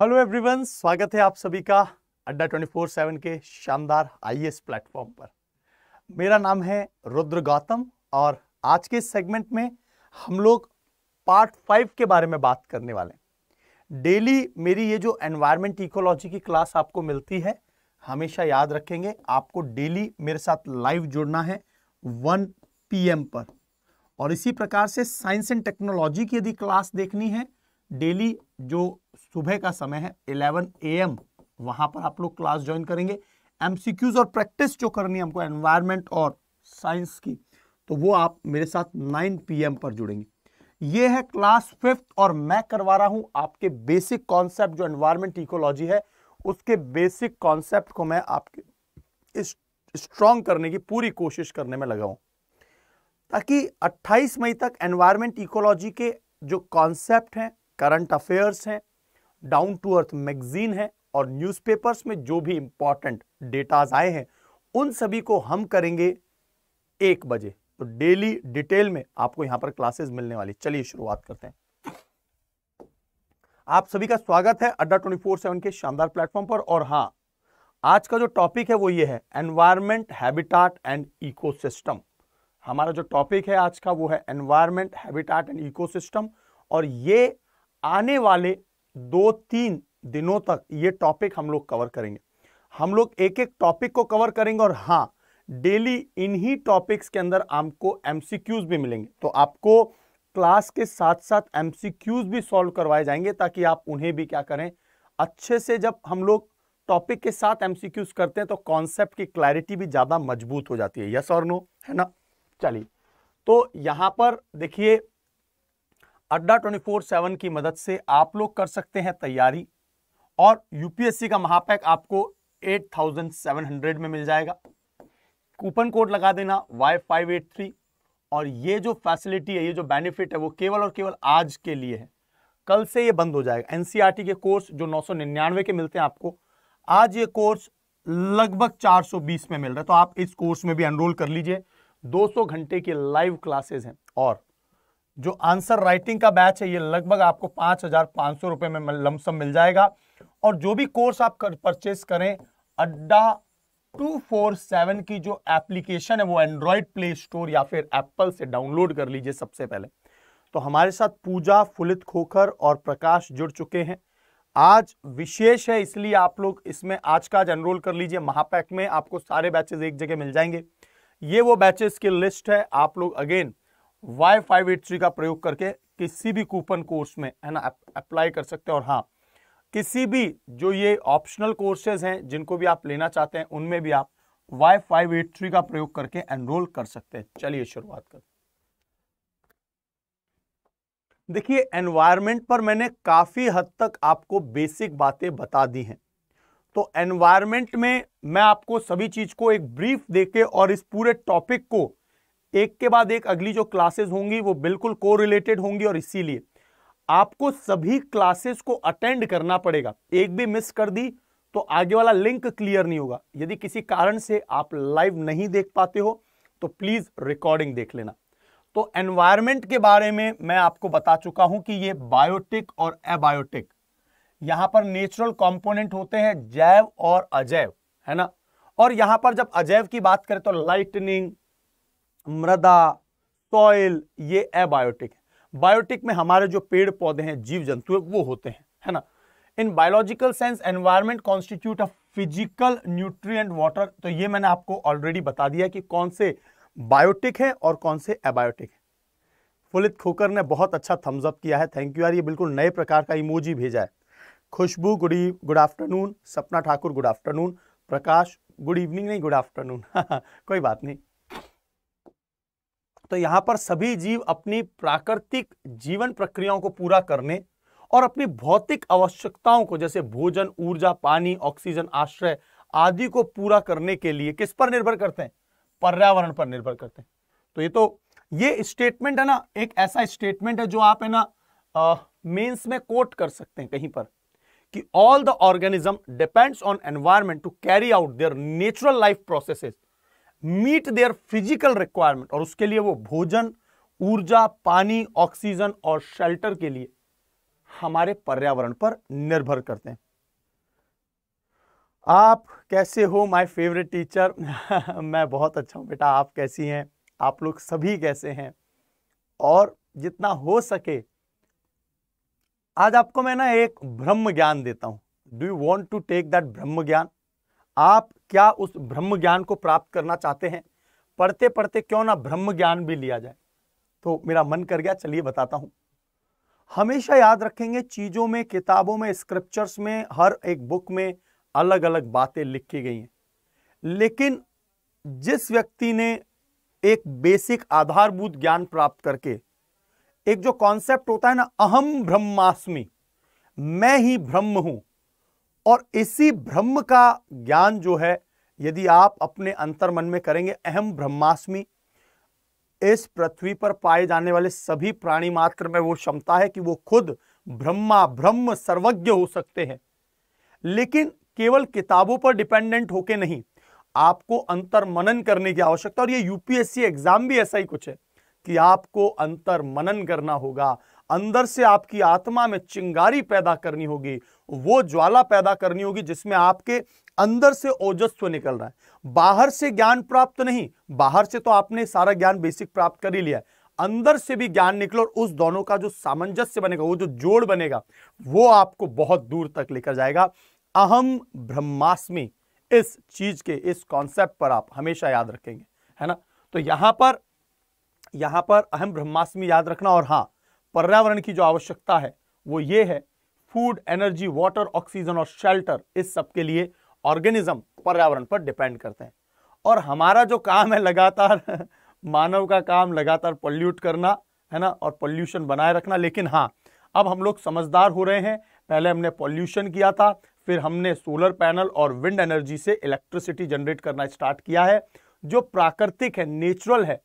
Hello everyone स्वागत है आप सभी का अड्डा 24/7 के शानदार आईएएस प्लेटफॉर्म पर। मेरा नाम है रुद्र गौतम और आज के सेगमेंट में हम लोग पार्ट फाइव के बारे में बात करने वाले हैं। डेली मेरी ये जो एनवायरमेंट इकोलॉजी की क्लास आपको मिलती है, हमेशा याद रखेंगे, आपको डेली मेरे साथ लाइव जुड़ना है वन पी पर। और इसी प्रकार से साइंस एंड टेक्नोलॉजी की यदि क्लास देखनी है डेली जो सुबह का समय है 11 एम वहाँ पर आप लोग क्लास ज्वाइन करेंगे। एमसीक्यूज और प्रैक्टिस जो करनी है हमको एनवायरमेंट और साइंस की तो वो आप मेरे साथ 9 पीएम पर जुड़ेंगे। ये है क्लास फिफ्थ और मैं करवा रहा हूँ आपके बेसिक कॉन्सेप्ट जो एनवायरमेंट इकोलॉजी है, उसके बेसिक कॉन्सेप्ट को मैं आपके स्ट्रॉन्ग करने की पूरी कोशिश करने में लगा हूँ। ताकि 28 मई तक एनवायरमेंट इकोलॉजी के जो कॉन्सेप्ट हैं करंट अफेयर्स हैं डाउन टू अर्थ मैगजीन है और न्यूज़पेपर्स में जो भी इंपॉर्टेंट डेटाज आए हैं, उन सभी को हम करेंगे एक बजे। तो डेली डिटेल में आपको यहाँ पर क्लासेस मिलने वाली। चलिए शुरुआत करते हैं। आप सभी का स्वागत है अड्डा ट्वेंटी फोर सेवन के शानदार प्लेटफॉर्म पर। और हाँ, आज का जो टॉपिक है वो ये है एनवायरमेंट हैबिटाट एंड इकोसिस्टम हमारा जो टॉपिक है आज का वो है एनवायरमेंट हैबिटाट एंड इकोसिस्टम और ये आने वाले दो तीन दिनों तक ये टॉपिक हम लोग कवर करेंगे। हम लोग एक एक टॉपिक को कवर करेंगे और हाँ डेली इन्हीं टॉपिक्स के अंदर आपको एमसीक्यूज भी मिलेंगे। तो आपको क्लास के साथ साथ एमसीक्यूज भी सॉल्व करवाए जाएँगे ताकि आप उन्हें भी क्या करें, अच्छे से जब हम लोग टॉपिक के साथ एमसीक्यूज करते हैं तो कॉन्सेप्ट की क्लैरिटी भी ज़्यादा मज़बूत हो जाती है। यस और नो है ना? चलिए। तो यहाँ पर देखिए अड्डा 24/7 की मदद से आप लोग कर सकते हैं तैयारी। और यूपीएससी का महापैक आपको 8700 में मिल जाएगा। कूपन कोड लगा देना Y583 और ये जो फैसिलिटी है, ये जो बेनिफिट है, वो केवल और केवल आज के लिए है। कल से ये बंद हो जाएगा। एनसीईआरटी के कोर्स जो 999 के मिलते हैं आपको, आज ये कोर्स लगभग 420 में मिल रहा है। तो आप इस कोर्स में भी एनरोल कर लीजिए। 200 घंटे की लाइव क्लासेस हैं। और जो आंसर राइटिंग का बैच है ये लगभग आपको पाँच हज़ार पाँच सौ रुपए में लमसम मिल जाएगा। और जो भी कोर्स आप कर, परचेस करें अड्डा टू फोर सेवन की जो एप्लीकेशन है वो एंड्रॉयड प्ले स्टोर या फिर एप्पल से डाउनलोड कर लीजिए सबसे पहले। तो हमारे साथ पूजा फुलित खोखर और प्रकाश जुड़ चुके हैं। आज विशेष है इसलिए आप लोग इसमें आज का आज एनरोल कर लीजिए। महापैक में आपको सारे बैचेस एक जगह मिल जाएँगे। ये वो बैचेस की लिस्ट है। आप लोग again Y five eight three का प्रयोग करके किसी भी कूपन कोर्स में, है ना अप्लाई कर सकते हैं। और हाँ किसी भी जो ये ऑप्शनल कोर्सेज हैं, जिनको भी आप लेना चाहते हैं, उनमें भी आप वाई फाइव एट थ्री का प्रयोग करके एनरोल कर सकते हैं। चलिए शुरुआत कर देखिए एनवायरमेंट पर मैंने काफ़ी हद तक आपको बेसिक बातें बता दी हैं। तो एनवायरमेंट में मैं आपको सभी चीज़ को एक ब्रीफ देके और इस पूरे टॉपिक को एक के बाद एक अगली जो क्लासेस होंगी वो बिल्कुल को रिलेटेड होंगी और इसीलिए आपको सभी क्लासेस को अटेंड करना पड़ेगा। एक भी मिस कर दी तो आगे वाला लिंक क्लियर नहीं होगा। यदि किसी कारण से आप लाइव नहीं देख पाते हो तो प्लीज़ रिकॉर्डिंग देख लेना। तो एनवायरमेंट के बारे में मैं आपको बता चुका हूँ कि ये बायोटिक और एबायोटिक यहाँ पर नेचुरल कंपोनेंट होते हैं, जैव और अजैव, है ना? और यहाँ पर जब अजैव की बात करें तो लाइटनिंग मृदा सॉइल ये एबायोटिक है। बायोटिक में हमारे जो पेड़ पौधे हैं जीव जंतु है, वो होते हैं, है ना? In biological sense environment constitute a physical nutrient water तो ये मैंने आपको ऑलरेडी बता दिया कि कौन से बायोटिक है और कौन से एबायोटिक है। फुलित खोकर ने बहुत अच्छा थम्स अप किया है। थैंक यू यार, ये बिल्कुल नए प्रकार का इमोजी भेजा है। खुशबू, good good afternoon Sapna Thakur good afternoon Prakash good evening नहीं गुड आफ्टरनून कोई बात नहीं। तो यहाँ पर सभी जीव अपनी प्राकृतिक जीवन प्रक्रियाओं को पूरा करने और अपनी भौतिक आवश्यकताओं को, जैसे भोजन, ऊर्जा, पानी, ऑक्सीजन, आश्रय आदि को पूरा करने के लिए किस पर निर्भर करते हैं? पर्यावरण पर निर्भर करते हैं। तो ये तो ये स्टेटमेंट है ना, एक ऐसा स्टेटमेंट है जो आप है ना मेंस में कोट कर सकते हैं कहीं पर कि all the organism depends on environment to carry out their natural life processes meet their physical requirement और उसके लिए वो भोजन, ऊर्जा, पानी ऑक्सीजन और शेल्टर के लिए हमारे पर्यावरण पर निर्भर करते हैं। आप कैसे हो माय फेवरेट टीचर मैं बहुत अच्छा हूँ बेटा, आप कैसी हैं? आप लोग सभी कैसे हैं? और जितना हो सके, आज आपको मैं ना एक ब्रह्म ज्ञान देता हूँ। Do you want to take that brahma gyan? आप क्या उस ब्रह्म ज्ञान को प्राप्त करना चाहते हैं? पढ़ते पढ़ते क्यों ना ब्रह्म ज्ञान भी लिया जाए? तो मेरा मन कर गया, चलिए बताता हूँ। हमेशा याद रखेंगे, चीज़ों में, किताबों में स्क्रिप्चर्स में, हर एक बुक में अलग अलग बातें लिखी गई हैं। लेकिन जिस व्यक्ति ने एक बेसिक आधारभूत ज्ञान प्राप्त करके, एक जो कॉन्सेप्ट होता है ना, अहम ब्रह्मास्मि, मैं ही ब्रह्म हूँ और इसी ब्रह्म का ज्ञान जो है, यदि आप अपने अंतर मन में करेंगे, अहम ब्रह्मास्मि, इस पृथ्वी पर पाए जाने वाले सभी प्राणी मात्र में वो क्षमता है कि वो खुद ब्रह्मा, ब्रह्म सर्वज्ञ हो सकते हैं। लेकिन केवल किताबों पर डिपेंडेंट होके नहीं, आपको अंतर मनन करने की आवश्यकता, और ये यूपीएससी एग्ज़ाम भी ऐसा ही कुछ है कि आपको अंतर मनन करना होगा, अंदर से आपकी आत्मा में चिंगारी पैदा करनी होगी वो ज्वाला पैदा करनी होगी जिसमें आपके अंदर से ओजस्व निकल रहा है। बाहर से ज्ञान प्राप्त नहीं, बाहर से तो आपने सारा ज्ञान बेसिक प्राप्त कर ही लिया है। अंदर से भी ज्ञान निकलो और उस दोनों का जो सामंजस्य बनेगा, वो जो जोड़ बनेगा, वो आपको बहुत दूर तक लेकर जाएगा। अहम ब्रह्मास्मि, इस चीज़ के, इस कॉन्सेप्ट पर आप हमेशा याद रखेंगे, है ना? तो यहाँ पर यहाँ पर अहम ब्रह्मास्मि याद रखना और हाँ, पर्यावरण की जो आवश्यकता है, वो ये है फ़ूड, एनर्जी, वाटर, ऑक्सीजन और शेल्टर इस सब के लिए ऑर्गेनिज्म पर्यावरण पर डिपेंड करते हैं। और हमारा जो काम है लगातार, मानव का काम लगातार पोल्यूट करना, है ना, और पॉल्यूशन बनाए रखना। लेकिन हाँ अब हम लोग समझदार हो रहे हैं। पहले हमने पॉल्यूशन किया था, फिर हमने सोलर पैनल और विंड एनर्जी से इलेक्ट्रिसिटी जनरेट करना स्टार्ट किया है, जो प्राकृतिक है नेचुरल है,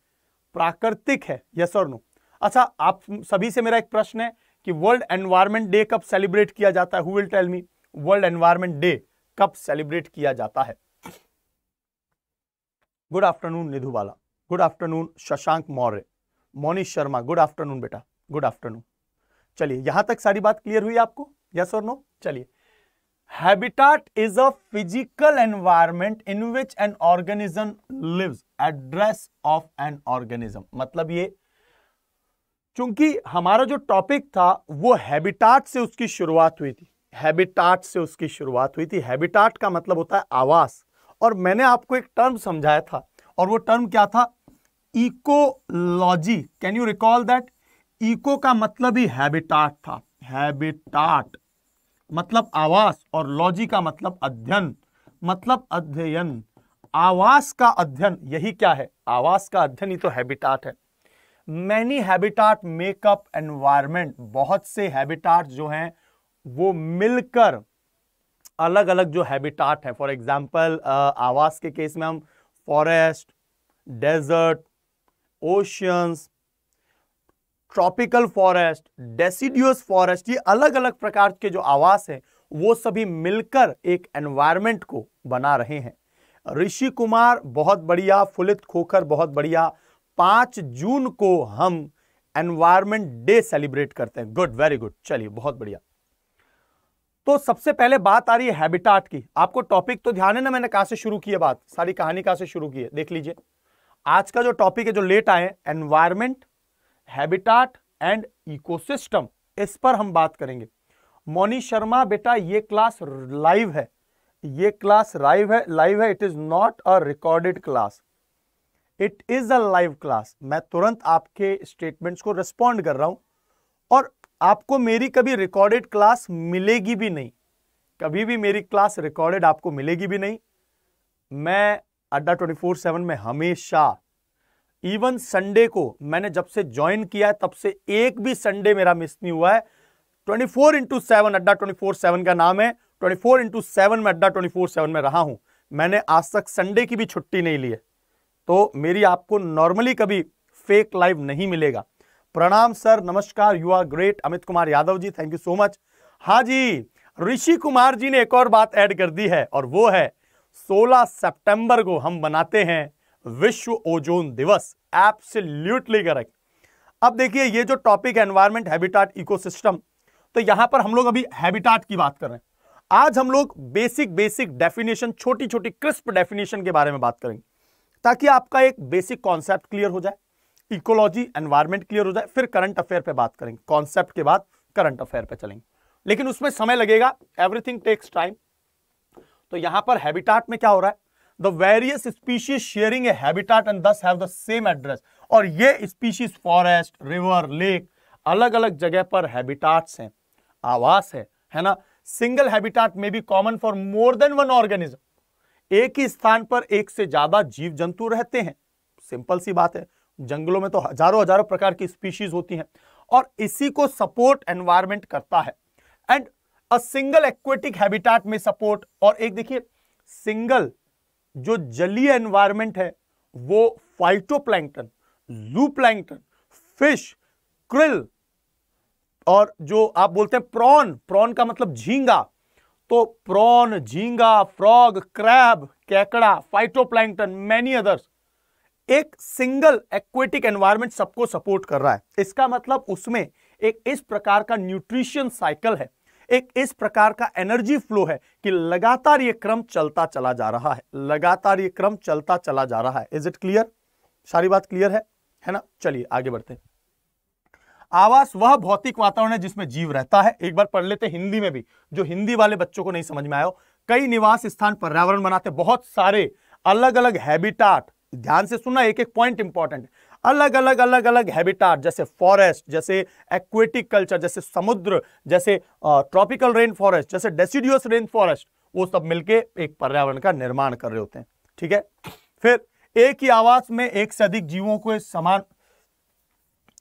प्राकृतिक है यस और नो अच्छा आप सभी से मेरा एक प्रश्न है कि वर्ल्ड एनवायरमेंट डे कब सेलिब्रेट किया जाता है? Tell me world environment day कब सेलिब्रेट किया जाता है? Good afternoon Nidhubala good afternoon Shashank Maurya Monish Sharma good afternoon बेटा गुड आफ्टरनून चलिए, यहाँ तक सारी बात क्लियर हुई आपको? यस और नो चलिए. Habitat is a physical environment in which an organism lives. Address of an organism. मतलब ये चूँकि हमारा जो टॉपिक था, वो हैबिटाट से उसकी शुरुआत हुई थी। हैबिटाट से उसकी शुरुआत हुई थी। हैबिटाट का मतलब होता है आवास। और मैंने आपको एक टर्म समझाया था। और वो टर्म क्या था? Ecology can you recall that eco का मतलब ही हैबिटाट था। हैबिटाट मतलब आवास और लॉजी का मतलब अध्ययन। मतलब अध्ययन। आवास का अध्ययन, यही क्या है? आवास का अध्ययन ही तो हैबिटाट है। मैनी हैबिटाट मेकअप एनवायरमेंट बहुत से हैबिटाट जो हैं, वो मिलकर अलग अलग जो हैबिटाट है. फॉर एग्ज़ाम्पल आवास के केस में हम forest desert oceans tropical forest deciduous forest ये अलग अलग प्रकार के जो आवास है, वो सभी मिलकर एक एनवायरमेंट को बना रहे हैं. ऋषि कुमार बहुत बढ़िया, फुलित खोखर बहुत बढ़िया पाँच जून को हम एनवायरमेंट डे सेलिब्रेट करते हैं। Good, very good. चलिए, बहुत बढ़िया। तो सबसे पहले बात आ रही है हैबिटाट की। आपको टॉपिक तो ध्यान है ना, मैंने कहा से शुरू की है बात? सारी कहानी कहाँ से शुरू की है? देख लीजिए। आज का जो टॉपिक है, जो लेट आए एनवायरमेंट हैबिटाट एंड इकोसिस्टम, इस पर हम बात करेंगे। मोनी शर्मा, बेटा, ये क्लास लाइव है। ये क्लास लाइव है लाइव है, it is not a recorded class. It is a live class मैं तुरंत आपके स्टेटमेंट्स को रिस्पॉन्ड कर रहा हूँ। और आपको मेरी कभी रिकॉर्डेड क्लास मिलेगी भी नहीं। कभी भी मेरी क्लास रिकॉर्डेड आपको मिलेगी भी नहीं। मैं अड्डा ट्वेंटी फोर सेवन में हमेशा इवन संडे को मैंने जब से ज्वाइन किया है, तब से एक भी संडे मेरा मिस नहीं हुआ है। Twenty four into seven Adda twenty four seven का नाम है। ट्वेंटी फोर इंटू सेवन में अड्डा ट्वेंटी फोर सेवन में रहा हूँ। मैंने आज तक संडे की भी छुट्टी नहीं ली है। तो मेरी आपको नॉर्मली कभी फेक लाइव नहीं मिलेगा। प्रणाम सर, नमस्कार you are great Amit Kumar Yadav ji thank you so much हाँ जी, ऋषि कुमार जी ने एक और बात ऐड कर दी है, और वो है 16 सितंबर को हम बनाते हैं विश्व ओजोन दिवस। एब्सोल्युटली करेक्ट अब देखिए, ये जो टॉपिक है एनवायरमेंट हैबिटाट इकोसिस्टम तो यहाँ पर हम लोग अभी हैबिटाट की बात कर रहे हैं। आज हम लोग बेसिक बेसिक डेफिनेशन छोटी छोटी क्रिस्प डेफिनेशन के बारे में बात करेंगे। ताकि आपका एक बेसिक कॉन्सेप्ट क्लियर हो जाए इकोलॉजी एनवायरमेंट क्लियर हो जाए, फिर करंट अफेयर पे बात करेंगे। कॉन्सेप्ट के बाद करंट अफेयर पे चलेंगे। लेकिन उसमें समय लगेगा एवरीथिंग टेक्स टाइम तो यहाँ पर हैबिटाट में क्या हो रहा है? The various species sharing a habitat and this have the same address और ये स्पीशीज फॉरेस्ट रिवर लेक अलग अलग जगह पर हैबिटाट्स हैं। आवास है है ना? सिंगल हैबिटाट में भी common for more than one organism एक ही स्थान पर एक से ज़्यादा जीव जंतु रहते हैं। सिंपल सी बात है, जंगलों में तो हज़ारों हज़ारों प्रकार की स्पीशीज होती हैं और इसी को सपोर्ट एनवायरमेंट करता है। And a single aquatic habitat में सपोर्ट और एक देखिए, सिंगल जो जलीय एनवायरमेंट है, वो फाइटोप्लैंक्टन जू प्लैंक्टन फ़िश क्रिल और जो आप बोलते हैं प्रॉन प्रॉन का मतलब झींगा तो प्रॉन झींगा फ्रॉग क्रैब कैकड़ा फाइटोप्लैंक्टन मैनी अदर्स एक सिंगल एक्वेटिक एनवायरमेंट सबको सपोर्ट कर रहा है। इसका मतलब उसमें एक इस प्रकार का न्यूट्रिशन साइकिल है। एक इस प्रकार का एनर्जी फ्लो है कि लगातार ये क्रम चलता चला जा रहा है। लगातार ये क्रम चलता चला जा रहा है। इज़ इट क्लियर सारी बात क्लियर है? है ना? चलिए, आगे बढ़ते हैं। आवास वह भौतिक वातावरण है जिसमें जीव रहता है। एक बार पढ़ लेते हिंदी में भी, जो हिंदी वाले बच्चों को नहीं समझ में आया कई निवास स्थान पर्यावरण बनाते बहुत सारे अलग अलग हैबिटाट, ध्यान से सुनना एक एक पॉइंट इंपॉर्टेंट अलग अलग अलग अलग हैबिटाट, जैसे फॉरेस्ट जैसे एक्वेटिक कल्चर जैसे समुद्र, जैसे ट्रॉपिकल रेन फॉरेस्ट जैसे डेसिडियस रेन फॉरेस्ट वो सब मिलके एक पर्यावरण का निर्माण कर रहे होते हैं। ठीक है? फिर एक ही आवास में एक से अधिक जीवों को समान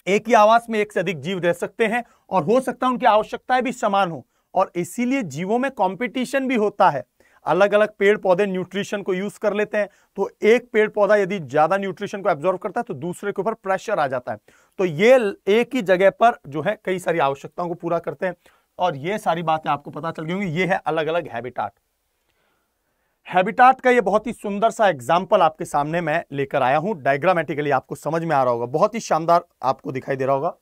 एक ही आवास में एक से अधिक जीव रह सकते हैं और हो सकता है उनकी आवश्यकताएँ भी समान हो। और इसीलिए जीवों में कंपटीशन भी होता है। अलग अलग पेड़ पौधे न्यूट्रिशन को यूज़ कर लेते हैं तो एक पेड़ पौधा यदि ज़्यादा न्यूट्रिशन को एब्जॉर्व करता है तो दूसरे के ऊपर प्रेशर आ जाता है। तो ये एक ही जगह पर जो है कई सारी आवश्यकताओं को पूरा करते हैं। और ये सारी बातें आपको पता चल गई होंगी, ये है अलग अलग हैबिटाट हैबिटाट का ये बहुत ही सुंदर सा एग्ज़ाम्पल आपके सामने मैं लेकर आया हूँ। डायग्रामेटिकली आपको समझ में आ रहा होगा। बहुत ही शानदार आपको दिखाई दे रहा होगा।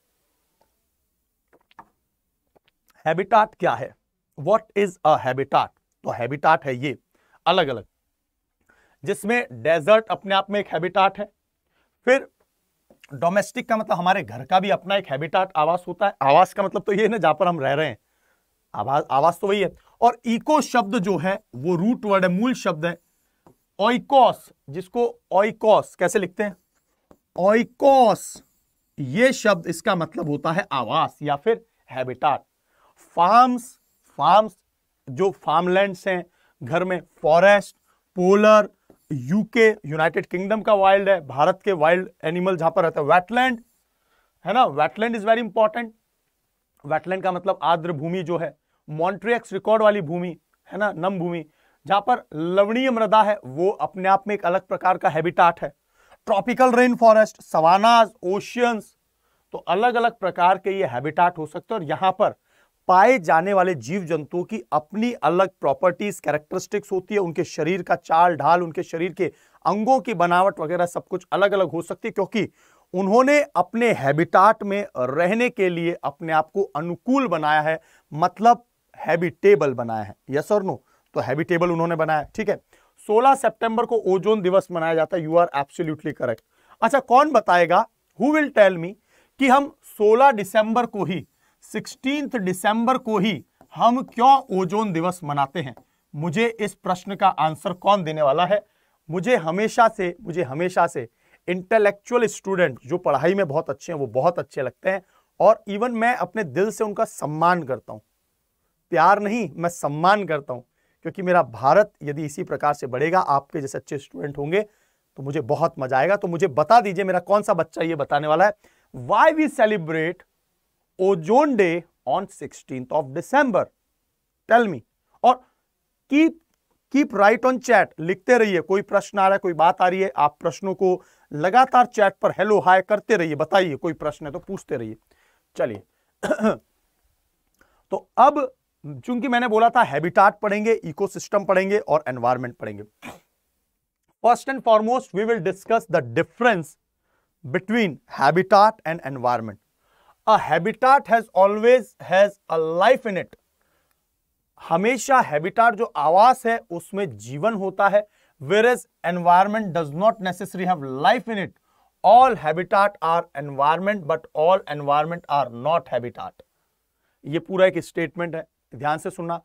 हैबिटाट क्या है? वॉट इज़ अ हैबिटाट तो हैबिटाट है ये अलग अलग जिसमें डेजर्ट अपने आप में एक हैबिटाट है। फिर डोमेस्टिक का मतलब हमारे घर का भी अपना एक हैबिटाट आवास होता है। आवास का मतलब तो ये ना, जहाँ पर हम रह रहे हैं। आवास आवास तो वही है। और इको शब्द जो है, वो रूट वर्ड है, मूल शब्द है ओइकोस जिसको ओइकोस कैसे लिखते हैं? ओइकोस ये शब्द इसका मतलब होता है आवास या फिर हैबिटाट फार्म्स फार्म्स जो फार्मलैंड्स हैं, घर में forest polar UK United Kingdom का वाइल्ड है, भारत के वाइल्ड एनिमल जहाँ पर रहता है वेटलैंड है ना? Wetland is very important wetland का मतलब आर्द्र भूमि जो है मॉन्ट्रियक्स रिकॉर्ड वाली भूमि, है ना, नम भूमि, जहाँ पर लवणीय मृदा है, वो अपने आप में एक अलग प्रकार का हैबिटाट है। Tropical rain forest savannas oceans तो अलग अलग प्रकार के ये हैबिटाट हो सकते हैं और यहाँ पर पाए जाने वाले जीव जंतुओं की अपनी अलग प्रॉपर्टीज़ कैरेक्टरिस्टिक्स होती है, उनके शरीर का चाल ढाल उनके शरीर के अंगों की बनावट वगैरह सब कुछ अलग अलग हो सकती है, क्योंकि उन्होंने अपने हैबिटाट में रहने के लिए अपने आप को अनुकूल बनाया है मतलब हैबिटेबल बनाया है। यस और नो तो हैबिटेबल उन्होंने बनाया। ठीक है? 16 सितंबर को ओजोन दिवस मनाया जाता है। यू आर एब्सोल्युटली करेक्ट अच्छा कौन बताएगा? हु विल टेल मी कि हम 16 दिसंबर को ही सिक्सटीन दिसंबर को ही हम क्यों ओजोन दिवस मनाते हैं? मुझे इस प्रश्न का आंसर कौन देने वाला है? मुझे हमेशा से, मुझे हमेशा से इंटेलेक्चुअल स्टूडेंट जो पढ़ाई में बहुत अच्छे हैं, वो बहुत अच्छे लगते हैं। और इवन मैं अपने दिल से उनका सम्मान करता हूँ। प्यार नहीं, मैं सम्मान करता हूँ। क्योंकि मेरा भारत यदि इसी प्रकार से बढ़ेगा, आपके जैसे अच्छे स्टूडेंट होंगे तो मुझे बहुत मज़ा आएगा। तो मुझे बता दीजिए, मेरा कौन सा बच्चा ये बताने वाला है। Why we celebrate ozone day on sixteen of December tell me और keep keep right on chat लिखते रहिए, कोई प्रश्न आ रहा है, कोई बात आ रही है, आप प्रश्नों को लगातार चैट पर हेलो हाय करते रहिए, बताइए, कोई प्रश्न है तो पूछते रहिए। चलिए। तो अब चूँकि मैंने बोला था हैबिटाट पढ़ेंगे, इकोसिस्टम पढ़ेंगे और एनवायरमेंट पढ़ेंगे। First and foremost we will discuss the difference between habitat and environment a habitat has always has a life in it हमेशा हैबिटाट जो आवास है, उसमें जीवन होता है whereas environment does not necessary have life in it all habitat are environment but all environment are not habitat ये पूरा एक स्टेटमेंट है। ध्यान से सुनना।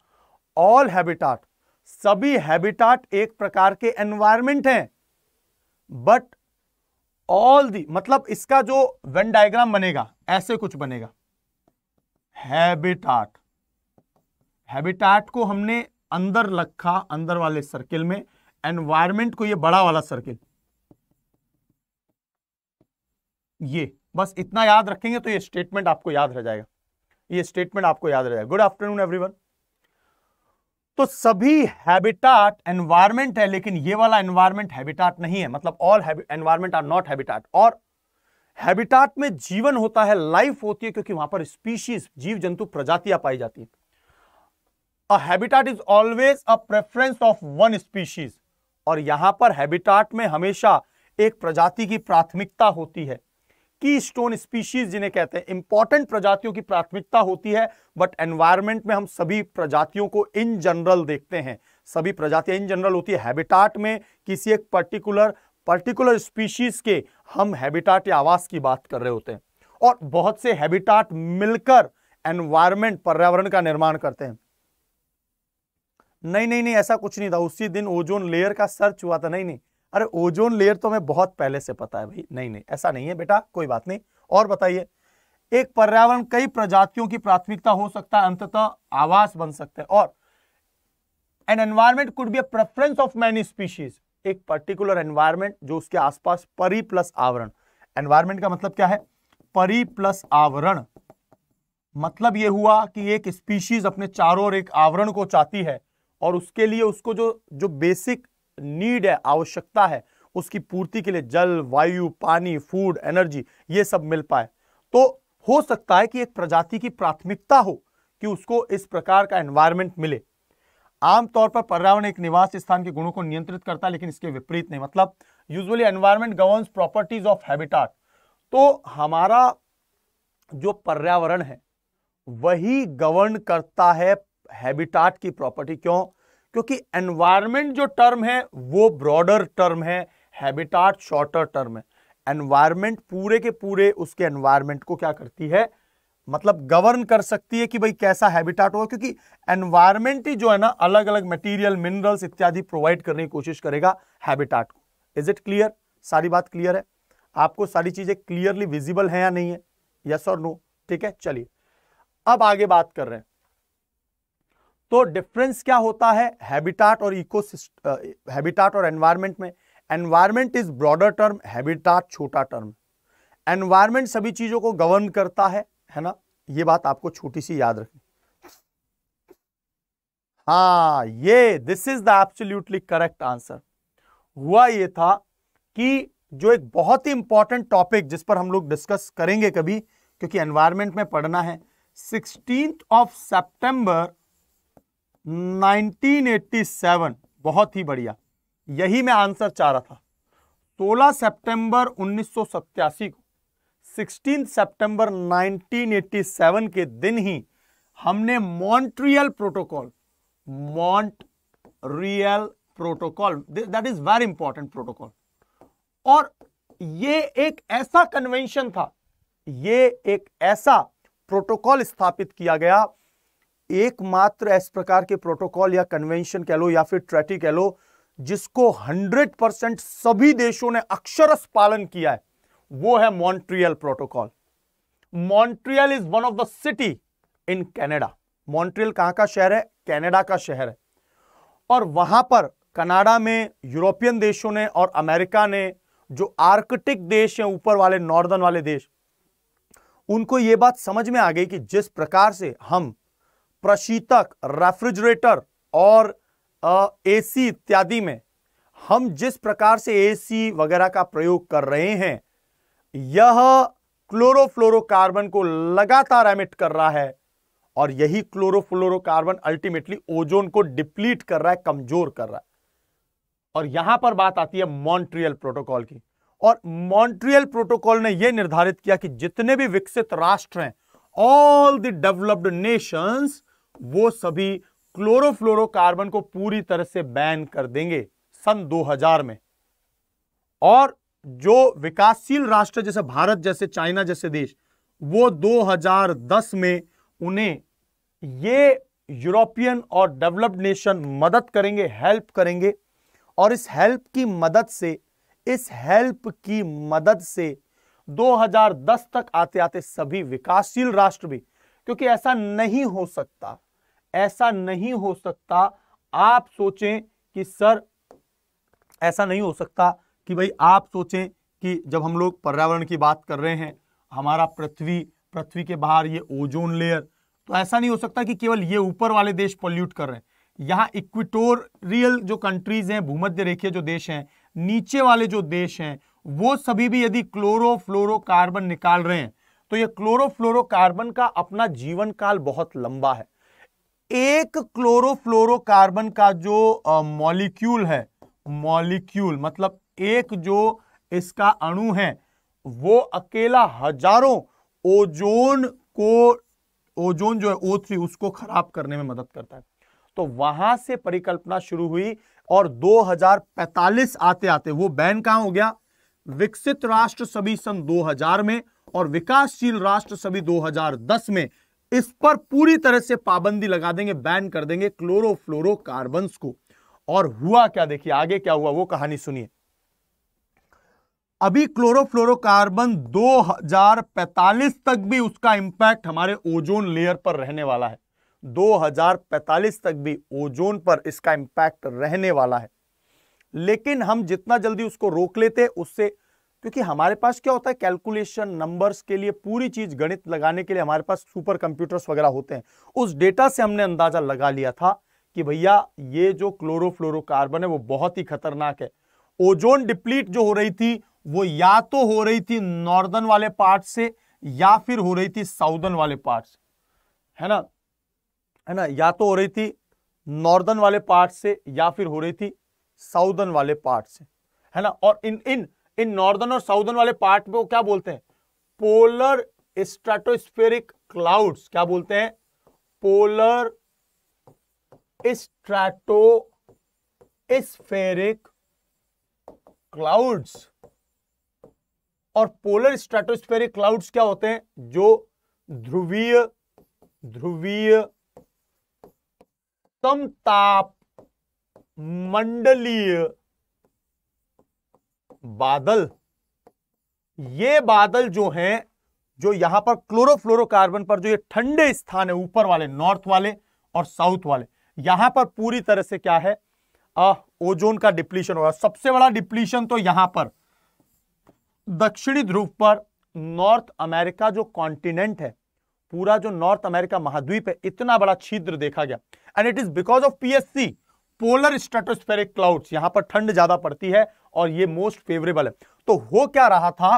ऑल हैबिटाट सभी हैबिटाट एक प्रकार के एनवायरमेंट हैं। बट ऑल दी मतलब इसका जो वेन डायग्राम बनेगा, ऐसे कुछ बनेगा। हैबिटाट हैबिटाट को हमने अंदर रखा, अंदर वाले सर्किल में एनवायरमेंट को ये बड़ा वाला सर्किल ये, बस इतना याद रखेंगे तो ये स्टेटमेंट आपको याद रह जाएगा। ये स्टेटमेंट आपको याद रह। जाएगा गुड आफ्टरनून एवरीवन तो सभी हैबिटाट एनवायरमेंट है, लेकिन ये वाला एनवायरमेंट हैबिटाट नहीं है। मतलब all environment are not habitat और हैबिटाट में जीवन होता है लाइफ होती है, क्योंकि वहाँ पर स्पीशीज जीव जंतु प्रजातियाँ पाई जाती है। Habitat is always a preference of one species और यहाँ पर हैबिटाट में हमेशा एक प्रजाति की प्राथमिकता होती है। की स्टोन स्पीशीज जिन्हें कहते हैं। इंपॉर्टेंट प्रजातियों की प्राथमिकता होती है बट एनवायरमेंट में हम सभी प्रजातियों को इन जनरल देखते हैं। सभी प्रजातियाँ इन जनरल होती है। हैबिटाट में किसी एक पर्टिकुलर पर्टिकुलर स्पीशीज के हम हैबिटाट या आवास की बात कर रहे होते हैं। और बहुत से हैबिटाट मिलकर एनवायरमेंट पर्यावरण का निर्माण करते हैं। नहीं नहीं नहीं, ऐसा कुछ नहीं था। उसी दिन ओजोन लेयर का सर्च हुआ था। नहीं नहीं अरे, ओजोन लेयर तो हमें बहुत पहले से पता है भाई। नहीं नहीं, ऐसा नहीं है बेटा, कोई बात नहीं। और बताइए, एक पर्यावरण, कई प्रजातियों की प्राथमिकता हो सकता है, अंततः आवास बन सकते हैं। और an environment could be a preference of many species एक पर्टिकुलर एनवायरमेंट जो उसके आसपास परी प्लस आवरण। एनवायरमेंट का मतलब क्या है? परी प्लस आवरण। मतलब यह हुआ कि एक स्पीशीज अपने चारों ओर एक आवरण को चाहती है, और उसके लिए उसको जो जो बेसिक नीड है, आवश्यकता है, उसकी पूर्ति के लिए जल, वायु, पानी फ़ूड एनर्जी ये सब मिल पाए। तो हो सकता है कि एक प्रजाति की प्राथमिकता हो कि उसको इस प्रकार का एनवायरमेंट मिले। आमतौर पर पर्यावरण एक निवास स्थान के गुणों को नियंत्रित करता है, लेकिन इसके विपरीत नहीं। मतलब usually environment governs properties of habitat तो हमारा जो पर्यावरण है, वही गवर्न करता है हैबिटाट की प्रॉपर्टी क्यों? क्योंकि एनवायरमेंट जो टर्म है, वो ब्रॉडर टर्म है हैबिटाट शॉर्टर टर्म है। एनवायरमेंट पूरे के पूरे उसके एनवायरमेंट को क्या करती है? मतलब गवर्न कर सकती है कि भाई कैसा हैबिटाट होगा, क्योंकि एनवायरमेंट ही जो है ना अलग अलग मटेरियल मिनरल्स इत्यादि प्रोवाइड करने की कोशिश करेगा हैबिटाट को। इज़ इट क्लियर सारी बात क्लियर है? आपको सारी चीज़ें क्लियरली विजिबल है या नहीं है? यस और नो ठीक है? चलिए। अब आगे बात कर रहे हैं। तो डिफरेंस क्या होता है? हैबिटाट और इको हैबिटाट और एनवायरमेंट में। Environment is broader term habitat छोटा टर्म एनवायरमेंट सभी चीज़ों को गवर्न करता है है ना? ये बात आपको छोटी सी याद रखनी। हाँ ये this is the absolutely correct answer हुआ ये था कि जो एक बहुत ही इंपॉर्टेंट टॉपिक जिस पर हम लोग डिस्कस करेंगे कभी, क्योंकि एनवायरमेंट में पढ़ना है सिक्सटीन ऑफ़ सेप्टेंबर 1987 बहुत ही बढ़िया। यही मैं आंसर चाह रहा था। 16 सितंबर उन्नीस को 16 सितंबर 1987 के दिन ही हमने Montreal protocol Montreal protocol that is very important protocol और ये एक ऐसा कन्वेंशन था, ये एक ऐसा प्रोटोकॉल स्थापित किया गया एकमात्र इस प्रकार के प्रोटोकॉल या कन्वेंशन कह लो या फिर ट्रेटी कह लो, जिसको 100 परसेंट सभी देशों ने अक्षरस पालन किया है, वो है Montreal protocol. Montreal is one of the city in Canada. Montreal कहाँ का शहर है? कनाडा का शहर है। और वहाँ पर कनाडा में यूरोपियन देशों ने और अमेरिका ने, जो आर्कटिक देश हैं, ऊपर वाले, नॉर्दर्न वाले देश, उनको यह बात समझ में आ गई कि जिस प्रकार से हम प्रशीतक, रेफ्रिजरेटर और एसी इत्यादि में। हम जिस प्रकार से एसी वगैरह का प्रयोग कर रहे हैं, यह क्लोरोफ्लोरोकार्बन को लगातार एमिट कर रहा है और यही क्लोरोफ्लोरोकार्बन अल्टीमेटली ओजोन को डिप्लीट कर रहा है, कमज़ोर कर रहा है। और यहाँ पर बात आती है मॉन्ट्रियल प्रोटोकॉल की। और मॉन्ट्रियल प्रोटोकॉल ने यह निर्धारित किया कि जितने भी विकसित राष्ट्र हैं, ऑल द डेवलप्ड नेशंस वो सभी क्लोरोफ्लोरोकार्बन को पूरी तरह से बैन कर देंगे सन 2000 में। और जो विकासशील राष्ट्र जैसे भारत जैसे चाइना जैसे देश, वो 2010 में उन्हें ये यूरोपियन और डेवलप्ड नेशन मदद करेंगे, हेल्प करेंगे। और इस हेल्प की मदद से, इस हेल्प की मदद से 2010 तक आते आते सभी विकासशील राष्ट्र भी, क्योंकि ऐसा नहीं हो सकता ऐसा नहीं हो सकता। आप सोचें कि सर, ऐसा नहीं हो सकता कि भाई आप सोचें कि जब हम लोग पर्यावरण की बात कर रहे हैं, हमारा पृथ्वी पृथ्वी के बाहर ये ओजोन लेयर तो ऐसा नहीं हो सकता कि केवल ये ऊपर वाले देश पोल्यूट कर रहे हैं। यहाँ इक्विटोरियल जो कंट्रीज़ हैं, भूमध्य रेखीय जो देश हैं, नीचे वाले जो देश हैं, वो सभी भी यदि क्लोरोफ्लोरोकार्बन निकाल रहे हैं तो ये क्लोरोफ्लोरोकार्बन का अपना जीवन काल बहुत लंबा है। एक क्लोरोफ्लोरोकार्बन का जो मॉलिक्यूल है, मॉलिक्यूल मतलब एक जो इसका अणु है, वो अकेला हज़ारों ओजोन को, ओजोन जो है, ओ थ्री, उसको खराब करने में मदद करता है। तो वहाँ से परिकल्पना शुरू हुई और 2045 आते आते वो बैन कहाँ हो गया? विकसित राष्ट्र सभी सन 2000 में और विकासशील राष्ट्र सभी 2010 में। इस पर पूरी तरह से पाबंदी लगा देंगे, बैन कर देंगे क्लोरोफ्लोरोकार्बन को। और हुआ क्या देखिए, आगे क्या हुआ, वो कहानी सुनिए। अभी क्लोरोफ्लोरोकार्बन 2045 तक भी उसका इंपैक्ट हमारे ओजोन लेयर पर रहने वाला है। 2045 तक भी ओजोन पर इसका इंपैक्ट रहने वाला है। लेकिन हम जितना जल्दी उसको रोक लेते, उससे क्योंकि हमारे पास क्या होता है कैलकुलेशन नंबर्स के लिए पूरी चीज़ गणित लगाने के लिए हमारे पास सुपर कंप्यूटर्स वगैरह होते हैं। उस डेटा से हमने अंदाज़ा लगा लिया था कि भैया, ये जो क्लोरोफ्लोरोकार्बन है, वो बहुत ही खतरनाक है। ओजोन डिप्लीट जो हो रही थी, वो या तो हो रही थी नॉर्दर्न वाले पार्ट से, या फिर हो रही थी साउदर्न वाले पार्ट से। है ना? है ना? या तो हो रही थी नॉर्दर्न वाले पार्ट से, या फिर हो रही थी साउदर्न वाले पार्ट से। है ना? और इन इन इन नॉर्दर्न और साउदर्न वाले पार्ट में वो क्या बोलते हैं? पोलर स्ट्रेटोस्फेरिक क्लाउड्स क्या बोलते हैं? पोलर स्ट्रेटो स्फेरिक क्लाउड्स और पोलर स्ट्रेटोस्फेरिक क्लाउड्स क्या होते हैं? जो ध्रुवीय ध्रुवीय समताप मंडलीय बादल ये बादल जो हैं जो यहाँ पर क्लोरोफ्लोरोकार्बन पर जो ये ठंडे स्थान है ऊपर वाले नॉर्थ वाले और साउथ वाले यहाँ पर पूरी तरह से क्या है? आ, ओजोन का डिप्लीशन हो रहा है। सबसे बड़ा डिप्लीशन तो यहाँ पर दक्षिणी ध्रुव पर नॉर्थ अमेरिका जो कॉन्टिनेंट है पूरा जो नॉर्थ अमेरिका महाद्वीप है इतना बड़ा छिद्र देखा गया। And it is because of PSC polar stratospheric clouds यहाँ पर ठंड ज़्यादा पड़ती है और ये मोस्ट फेवरेबल है। तो हो क्या रहा था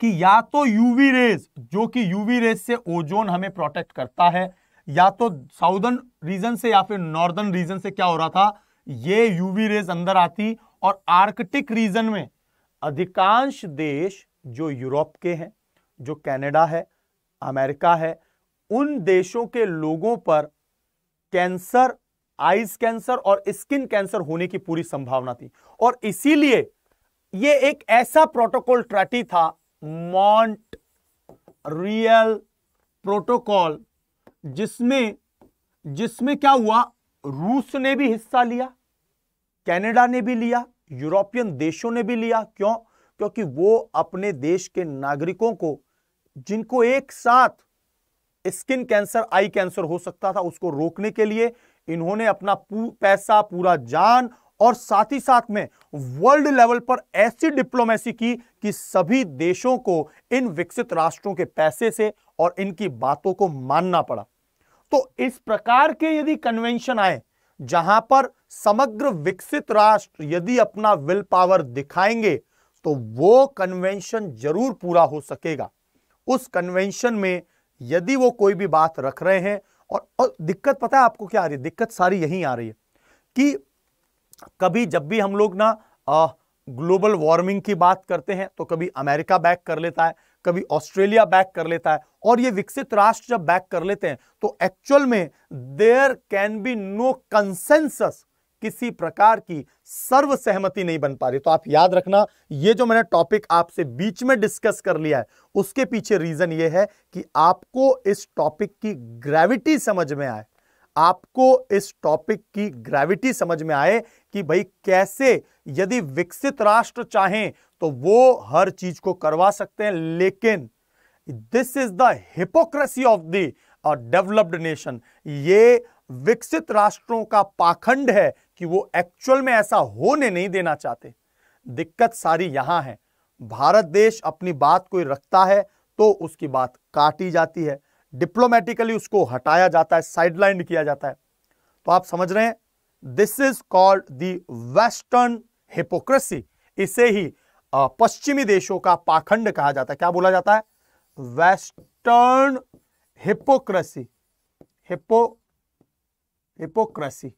कि या तो यूवी रेज जो कि यूवी रेज से ओजोन हमें प्रोटेक्ट करता है, या तो साउदर्न रीजन से या फिर नॉर्दर्न रीजन से क्या हो रहा था, ये यूवी रेज अंदर आती और आर्कटिक रीजन में अधिकांश देश जो यूरोप के हैं, जो कनाडा है अमेरिका है, उन देशों के लोगों पर कैंसर आइज़ कैंसर और स्किन कैंसर होने की पूरी संभावना थी। और इसीलिए यह एक ऐसा प्रोटोकॉल ट्रैटी था, मॉन्ट रियल प्रोटोकॉल, जिसमें जिसमें क्या हुआ? रूस ने भी हिस्सा लिया, कनाडा ने भी लिया, यूरोपियन देशों ने भी लिया। क्यों? क्योंकि वो अपने देश के नागरिकों को, जिनको एक साथ स्किन कैंसर, आई कैंसर हो सकता था, उसको रोकने के लिए इन्होंने अपना पैसा, पूरा जान और साथ ही साथ में वर्ल्ड लेवल पर ऐसी डिप्लोमेसी की कि सभी देशों को इन विकसित राष्ट्रों के पैसे से और इनकी बातों को मानना पड़ा। तो इस प्रकार के यदि कन्वेंशन आए, जहाँ पर समग्र विकसित राष्ट्र यदि अपना विल पावर दिखाएँगे तो वो कन्वेंशन ज़रूर पूरा हो सकेगा। उस कन्वेंशन में यदि वो कोई भी बात रख रहे हैं और, और दिक्कत पता है आपको क्या आ रही है? दिक्कत सारी यही आ रही है कि कभी जब भी हम लोग ना ग्लोबल वार्मिंग की बात करते हैं तो कभी अमेरिका बैक कर लेता है कभी ऑस्ट्रेलिया बैक कर लेता है और ये विकसित राष्ट्र जब बैक कर लेते हैं तो एक्चुअल में there can be no consensus किसी प्रकार की सर्व सहमति नहीं बन पा रही। तो आप याद रखना, ये जो मैंने टॉपिक आपसे बीच में डिस्कस कर लिया है, उसके पीछे रीजन ये है कि आपको इस टॉपिक की ग्रेविटी समझ में आए। आपको इस टॉपिक की ग्रेविटी समझ में आए कि भाई कैसे यदि विकसित राष्ट्र चाहें तो वो हर चीज़ को करवा सकते हैं, लेकिन this is the hypocrisy of the developed nation ये विकसित राष्ट्रों का पाखंड है कि वो एक्चुअल में ऐसा होने नहीं देना चाहते। दिक्कत सारी यहाँ है। भारत देश अपनी बात कोई रखता है तो उसकी बात काटी जाती है। डिप्लोमेटिकली उसको हटाया जाता है साइडलाइन किया जाता है। तो आप समझ रहे हैं this is called the western hypocrisy इसे ही पश्चिमी देशों का पाखंड कहा जाता है। क्या बोला जाता है? Western hypocrisy hypo hypocrisy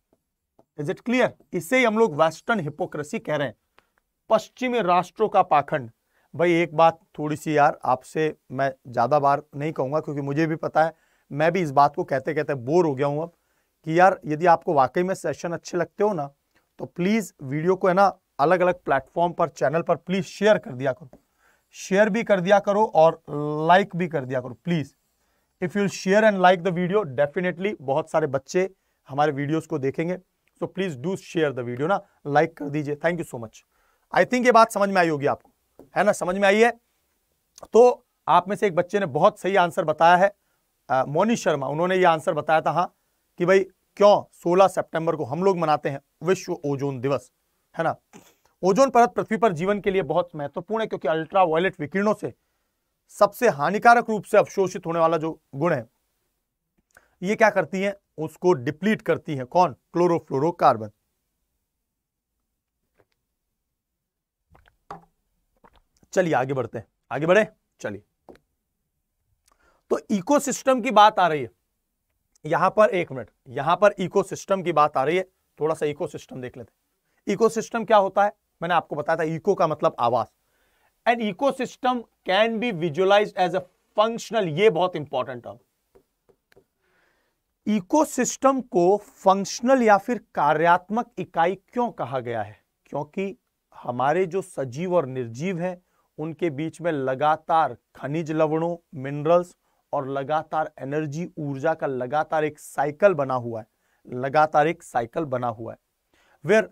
is it clear इसे ही हम लोग वेस्टर्न हिपोक्रेसी कह रहे हैं। पश्चिमी राष्ट्रों का पाखंड। भाई, एक बात थोड़ी सी यार, आपसे मैं ज़्यादा बार नहीं कहूँगा, क्योंकि मुझे भी पता है, मैं भी इस बात को कहते कहते बोर हो गया हूँ अब, कि यार, यदि आपको वाकई में सेशन अच्छे लगते हो ना तो प्लीज़ वीडियो को है ना अलग अलग प्लेटफॉर्म पर चैनल पर प्लीज़ शेयर कर दिया करो। शेयर भी कर दिया करो और लाइक भी कर दिया करो please if you share and like the video definitely बहुत सारे बच्चे हमारे वीडियोस को देखेंगे। So please do share the video ना लाइक कर दीजिए। Thank you so much I think ये बात समझ में आई होगी आपको। है ना? समझ में आई है? तो आप में से एक बच्चे ने बहुत सही आंसर बताया है। मोनी शर्मा, उन्होंने ये आंसर बताया था हाँ कि भाई क्यों 16 सितंबर को हम लोग मनाते हैं विश्व ओजोन दिवस। है ना? ओजोन परत पृथ्वी पर जीवन के लिए बहुत महत्वपूर्ण है, क्योंकि अल्ट्रा वायलेट विकिरणों से सबसे हानिकारक रूप से अवशोषित होने वाला जो गुण है ये क्या करती है? उसको डिप्लीट करती है। कौन? क्लोरोफ्लोरोकार्बन। चलिए, आगे बढ़ते हैं। आगे बढ़े? चलिए। तो इकोसिस्टम की बात आ रही है। यहाँ पर एक मिनट। यहाँ पर इकोसिस्टम की बात आ रही है। थोड़ा सा इकोसिस्टम देख लेते इकोसिस्टम क्या होता है? मैंने आपको बताया था, इको का मतलब आवास। And ecosystem can be visualize as a functional ये बहुत इंपॉर्टेंट टर्म इकोसिस्टम को फंक्शनल या फिर कार्यात्मक इकाई क्यों कहा गया है? क्योंकि हमारे जो सजीव और निर्जीव हैं, उनके बीच में लगातार खनिज लवणों मिनरल्स और लगातार एनर्जी ऊर्जा का लगातार एक साइकिल बना हुआ है। लगातार एक साइकिल बना हुआ है। वेयर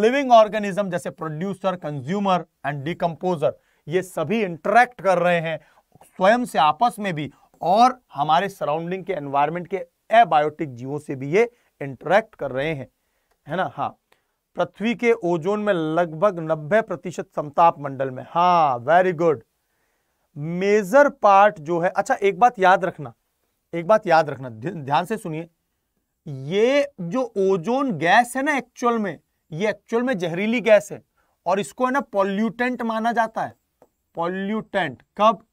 लिविंग ऑर्गेनिज्म जैसे प्रोड्यूसर कंज्यूमर एंड डिकम्पोजर ये सभी इंटरेक्ट कर रहे हैं, स्वयं से आपस में भी, और हमारे सराउंडिंग के एनवायरमेंट के एबायोटिक जीवों से भी ये इंटरेक्ट कर रहे हैं, है ना? हाँ। पृथ्वी के ओजोन में लगभग 90 प्रतिशत समताप मंडल में। हाँ वेरी गुड मेजर पार्ट जो है अच्छा एक बात याद रखना, एक बात याद रखना ध्यान से सुनिए। ये जो ओजोन गैस है ना एक्चुअल में, ये एक्चुअल में जहरीली गैस है और इसको है ना पॉल्यूटेंट माना जाता है। पॉल्यूटेंट कब?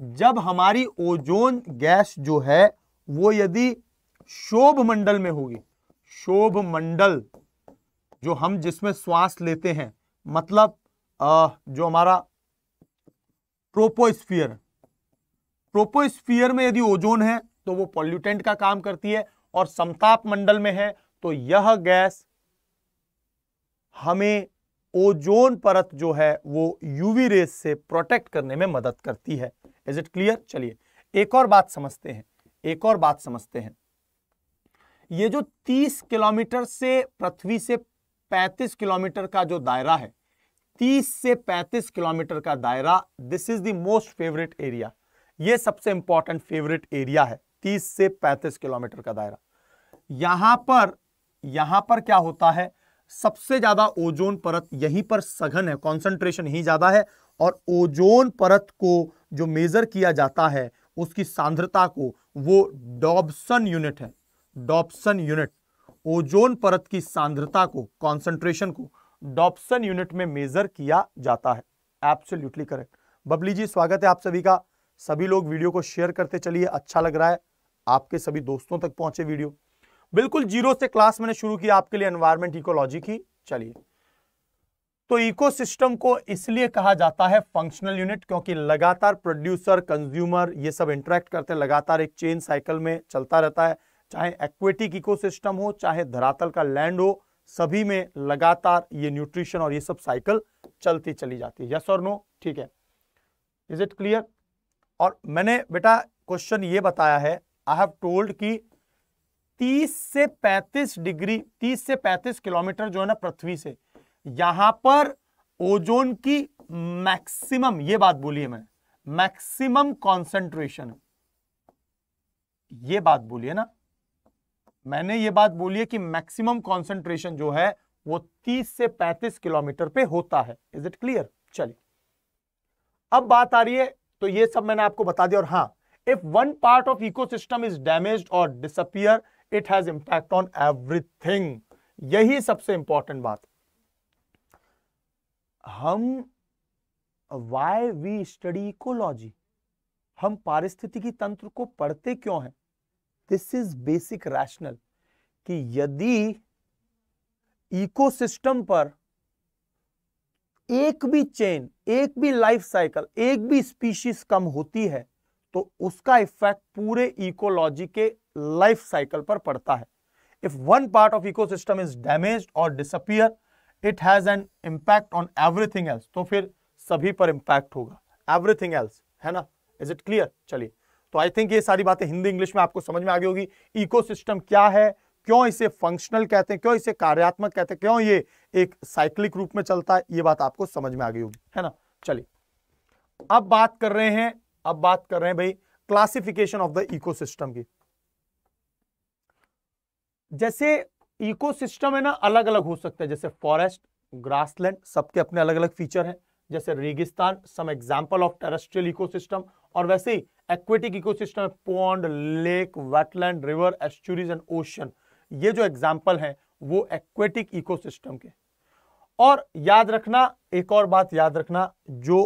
जब हमारी ओजोन गैस जो है वो यदि शोभ मंडल में होगी शोभ मंडल जो हम जिसमें श्वास लेते हैं मतलब आ, जो हमारा ट्रोपोस्फियर ट्रोपोस्फियर में यदि ओजोन है तो वो पॉल्यूटेंट का काम करती है और समताप मंडल में है तो यह गैस हमें ओजोन परत जो है वो यूवी रेस से प्रोटेक्ट करने में मदद करती है। इज़ इट क्लियर चलिए एक और बात समझते हैं। एक और बात समझते हैं। ये जो 30 किलोमीटर से पृथ्वी से 35 किलोमीटर का जो दायरा है 30 से 35 किलोमीटर का दायरा this is the most favourite area ये सबसे इंपॉर्टेंट फेवरेट एरिया है 30 से 35 किलोमीटर का दायरा। यहाँ पर यहाँ पर क्या होता है? सबसे ज़्यादा ओजोन परत यहीं पर सघन है कॉन्सेंट्रेशन ही ज़्यादा है, और ओजोन परत को जो मेजर किया जाता है उसकी सांद्रता को, वो डॉबसन यूनिट है, डॉबसन यूनिट। ओजोन परत की सांद्रता को कॉन्सेंट्रेशन को, डॉबसन यूनिट में मेजर किया जाता है। एब्सोल्युटली करेक्ट बबली जी, स्वागत है आप सभी का। सभी लोग वीडियो को शेयर करते चलिए अच्छा लग रहा है। आपके सभी दोस्तों तक पहुँचे वीडियो बिल्कुल ज़ीरो से क्लास मैंने शुरू किया आपके लिए एनवायरमेंट इकोलॉजी की। चलिए। तो इकोसिस्टम को इसलिए कहा जाता है फंक्शनल यूनिट क्योंकि लगातार प्रोड्यूसर कंज्यूमर ये सब इंटरेक्ट करते हैं, लगातार एक चेन साइकिल में चलता रहता है। चाहे एक्वेटिक इकोसिस्टम हो, चाहे धरातल का लैंड हो, सभी में लगातार ये न्यूट्रिशन और ये सब साइकिल चलती चली जाती है। यस और नो ठीक है। इज़ इट क्लियर और मैंने बेटा क्वेश्चन ये बताया है आई हैव टोल्ड कि 30 से 35 डिग्री 30 से 35 किलोमीटर जो है ना पृथ्वी से यहाँ पर ओजोन की मैक्सिमम, ये बात बोलिए मैंने, मैक्सिमम कॉन्सेंट्रेशन ये बात बोलिए ना? मैंने ये बात बोली है कि मैक्सिमम कॉन्सेंट्रेशन जो है, वो 30 से 35 किलोमीटर पे होता है। इज़ इट क्लियर चलिए। अब बात आ रही है तो ये सब मैंने आपको बता दिया, और हाँ if one part of ecosystem is damage और disappear it has impact on everything यही सबसे इंपॉर्टेंट बात। हम वाई वी स्टडी इकोलॉजी हम पारिस्थितिकी तंत्र को पढ़ते क्यों हैं? दिस इज़ बेसिक रैशनल कि यदि इकोसिस्टम पर एक भी चेन एक भी लाइफ साइकिल एक भी स्पीशीज कम होती है तो उसका इफ़ेक्ट पूरे इकोलॉजी के लाइफ साइकिल पर पड़ता है। If one part of ecosystem is damage और disappear it has an impact on everything else तो फिर सभी पर इंपैक्ट होगा। एवरीथिंग एल्स है ना? इज़ इट क्लियर चलिए। तो आई थिंक ये सारी बातें हिंदी इंग्लिश में आपको समझ में आ गई होगी। इकोसिस्टम क्या है? क्यों इसे फंक्शनल कहते हैं? क्यों इसे कार्यात्मक कहते हैं? क्यों ये एक साइक्लिक रूप में चलता है? ये बात आपको समझ में आ गई होगी, है ना? चलिए। अब बात कर रहे हैं, अब बात कर रहे हैं भाई क्लासिफिकेशन ऑफ़ द इकोसिस्टम की। जैसे इकोसिस्टम है ना अलग अलग हो सकता है। जैसे फॉरेस्ट, ग्रासलैंड, सबके अपने अलग अलग फीचर हैं। जैसे रेगिस्तान, some example of terrestrial ecosystem, और वैसे ही aquatic ecosystem pond, lake, wetland, river, estuaries and ocean. ये जो एग्ज़ाम्पल हैं, वो एक्वेटिक इकोसिस्टम के। और याद रखना, एक और बात याद रखना, जो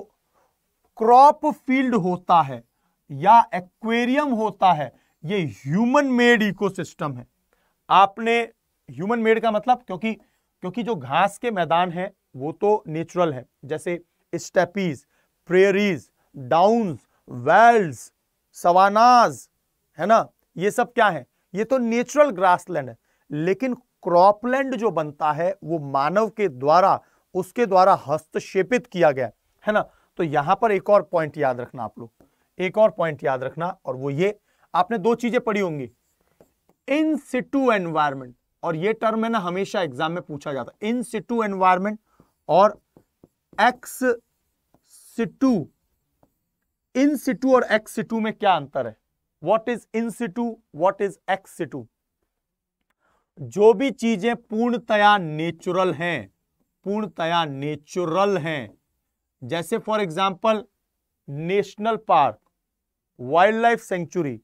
क्रॉप फ़ील्ड होता है, या एक्वेरियम होता है, ये ह्यूमन मेड इकोसिस्टम है। आपने ह्यूमन मेड का मतलब क्योंकि क्योंकि जो घास के मैदान है, वो तो नेचुरल है। जैसे steppes prairies downs velds savannas है ना? ये सब क्या है? ये तो नेचुरल ग्रासलैंड है। लेकिन क्रॉपलैंड जो बनता है, वो मानव के द्वारा, उसके द्वारा हस्तक्षेपित किया गया है ना? तो यहाँ पर एक और पॉइंट याद रखना आप लोग। एक और पॉइंट याद रखना, और वो ये, आपने दो चीज़ें पढ़ी होंगी। इन सिटू एनवायरमेंट और ये टर्म है ना, हमेशा एग्ज़ाम में पूछा जाता है। इन सिटू एनवायरमेंट और एक्स सिटू इन सिटू और एक्स सिटू में क्या अंतर है? What is in situ what is ex situ जो भी चीज़ें पूर्णतया नेचुरल हैं, पूर्णतया नेचुरल हैं, जैसे for example national park wild life sanctuary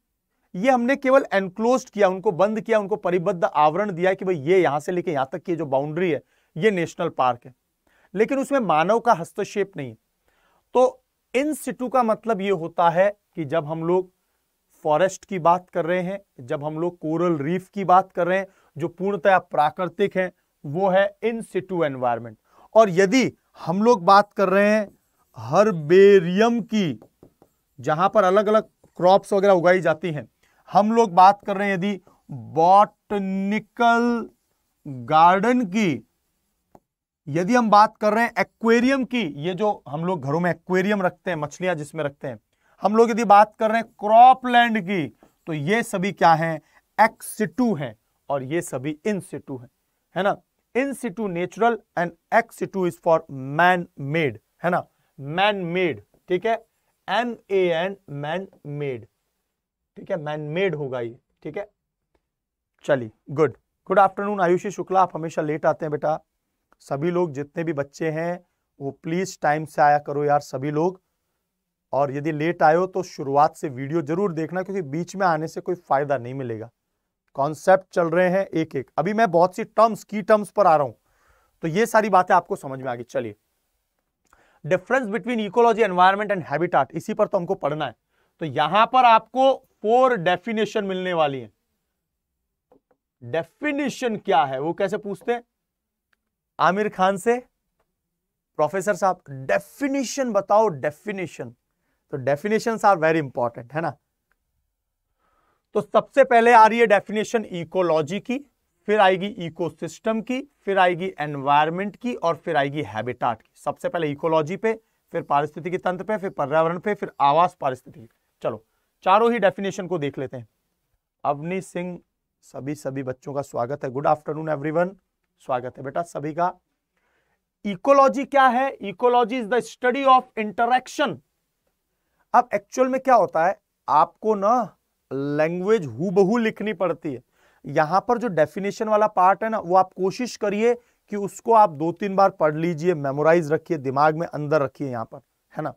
ये हमने केवल एनक्लोज किया, उनको बंद किया, उनको परिबद्ध आवरण दिया कि भाई ये यहाँ से लेके यहाँ तक की जो बाउंड्री है, ये नेशनल पार्क है। लेकिन उसमें मानव का हस्तक्षेप नहीं तो इन सिटू का मतलब ये होता है कि जब हम लोग फॉरेस्ट की बात कर रहे हैं, जब हम लोग कोरल रीफ की बात कर रहे हैं, जो पूर्णतया प्राकृतिक है, वो है इन सिटू एनवायरमेंट और यदि हम लोग बात कर रहे हैं हर्बेरियम की, जहाँ पर अलग अलग क्रॉप्स वगैरह उगाई जाती हैं हम लोग बात कर रहे हैं यदि बॉटनिकल गार्डन की, यदि हम बात कर रहे हैं एक्वेरियम की, ये जो हम लोग घरों में एक्वेरियम रखते हैं, मछलियाँ जिसमें रखते हैं, हम लोग यदि बात कर रहे हैं क्रॉपलैंड की तो ये सभी क्या है? एक्सिटू है और ये सभी इन सिटू है। है ना? In situ natural and ex situ is for man made है ना? मैन मेड ठीक है? M A N man made ठीक है मैन मेड होगा ये, ठीक है? चलिए good good afternoon Ayushi Shukla, आप हमेशा लेट आते हैं बेटा। सभी लोग जितने भी बच्चे हैं, वो प्लीज़ टाइम से आया करो यार, सभी लोग। और यदि लेट आए हो तो शुरुआत से वीडियो ज़रूर देखना, क्योंकि बीच में आने से कोई फ़ायदा नहीं मिलेगा। कॉन्सेप्ट चल रहे हैं एक एक अभी मैं बहुत सी टर्म्स की टर्म्स पर आ रहा हूँ। तो ये सारी बातें आपको समझ में आ गई। चलिए। Difference between ecology environment and habitat इसी पर तो हमको पढ़ना है। तो यहाँ पर आपको फोर डेफिनेशन मिलने वाली है। डेफिनेशन क्या है? वो कैसे पूछते हैं? आमिर खान से? प्रोफेसर साहब डेफिनेशन बताओ डेफिनेशन तो डेफिनेशन आर वेरी इंपॉर्टेंट है ना? तो सबसे पहले आ रही है डेफिनेशन इकोलॉजी की, फिर आएगी इकोसिस्टम की, फिर आएगी एनवायरमेंट की, और फिर आएगी हैबिटाट की। सबसे पहले इकोलॉजी पे, फिर पारिस्थितिकी तंत्र पे, फिर पर्यावरण पे, फिर आवास पारिस्थितिकी चलो चारों ही डेफिनेशन को देख लेते हैं। अवनी सिंह, सभी सभी बच्चों का स्वागत है। गुड आफ्टरनून एवरीवन स्वागत है बेटा सभी का। इकोलॉजी क्या है? Ecology is the study of interaction अब एक्चुअल में क्या होता है? आपको ना लैंग्वेज हु लिखनी पड़ती है। यहाँ पर जो डेफिनेशन वाला पार्ट है ना, वो आप कोशिश करिए कि उसको आप दो तीन बार पढ़ लीजिए मेमोराइज रखिए, दिमाग में अंदर रखिए यहाँ पर, है ना?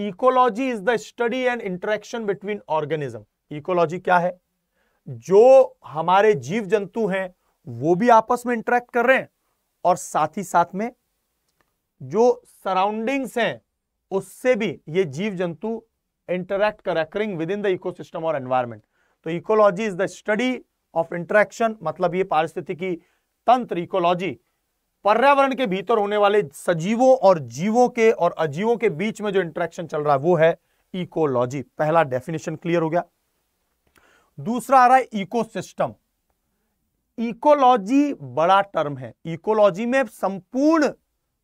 Ecology is the study and interaction between organism ecology क्या है? जो हमारे जीव जंतु हैं, वो भी आपस में इंटरेक्ट कर रहे हैं और साथ ही साथ में जो सराउंडिंग्स हैं, उससे भी ये जीव जंतु इंटरेक्ट कर occurring with in the ecosystem और एनवायरमेंट तो ecology is the study of interaction मतलब ये पारिस्थितिकी तंत्र इकोलॉजी पर्यावरण के भीतर होने वाले सजीवों और जीवों के और अजीवों के बीच में जो इंटरेक्शन चल रहा है, वो है इकोलॉजी पहला डेफिनेशन क्लियर हो गया। दूसरा आ रहा है इकोसिस्टम इकोलॉजी बड़ा टर्म है। इकोलॉजी में संपूर्ण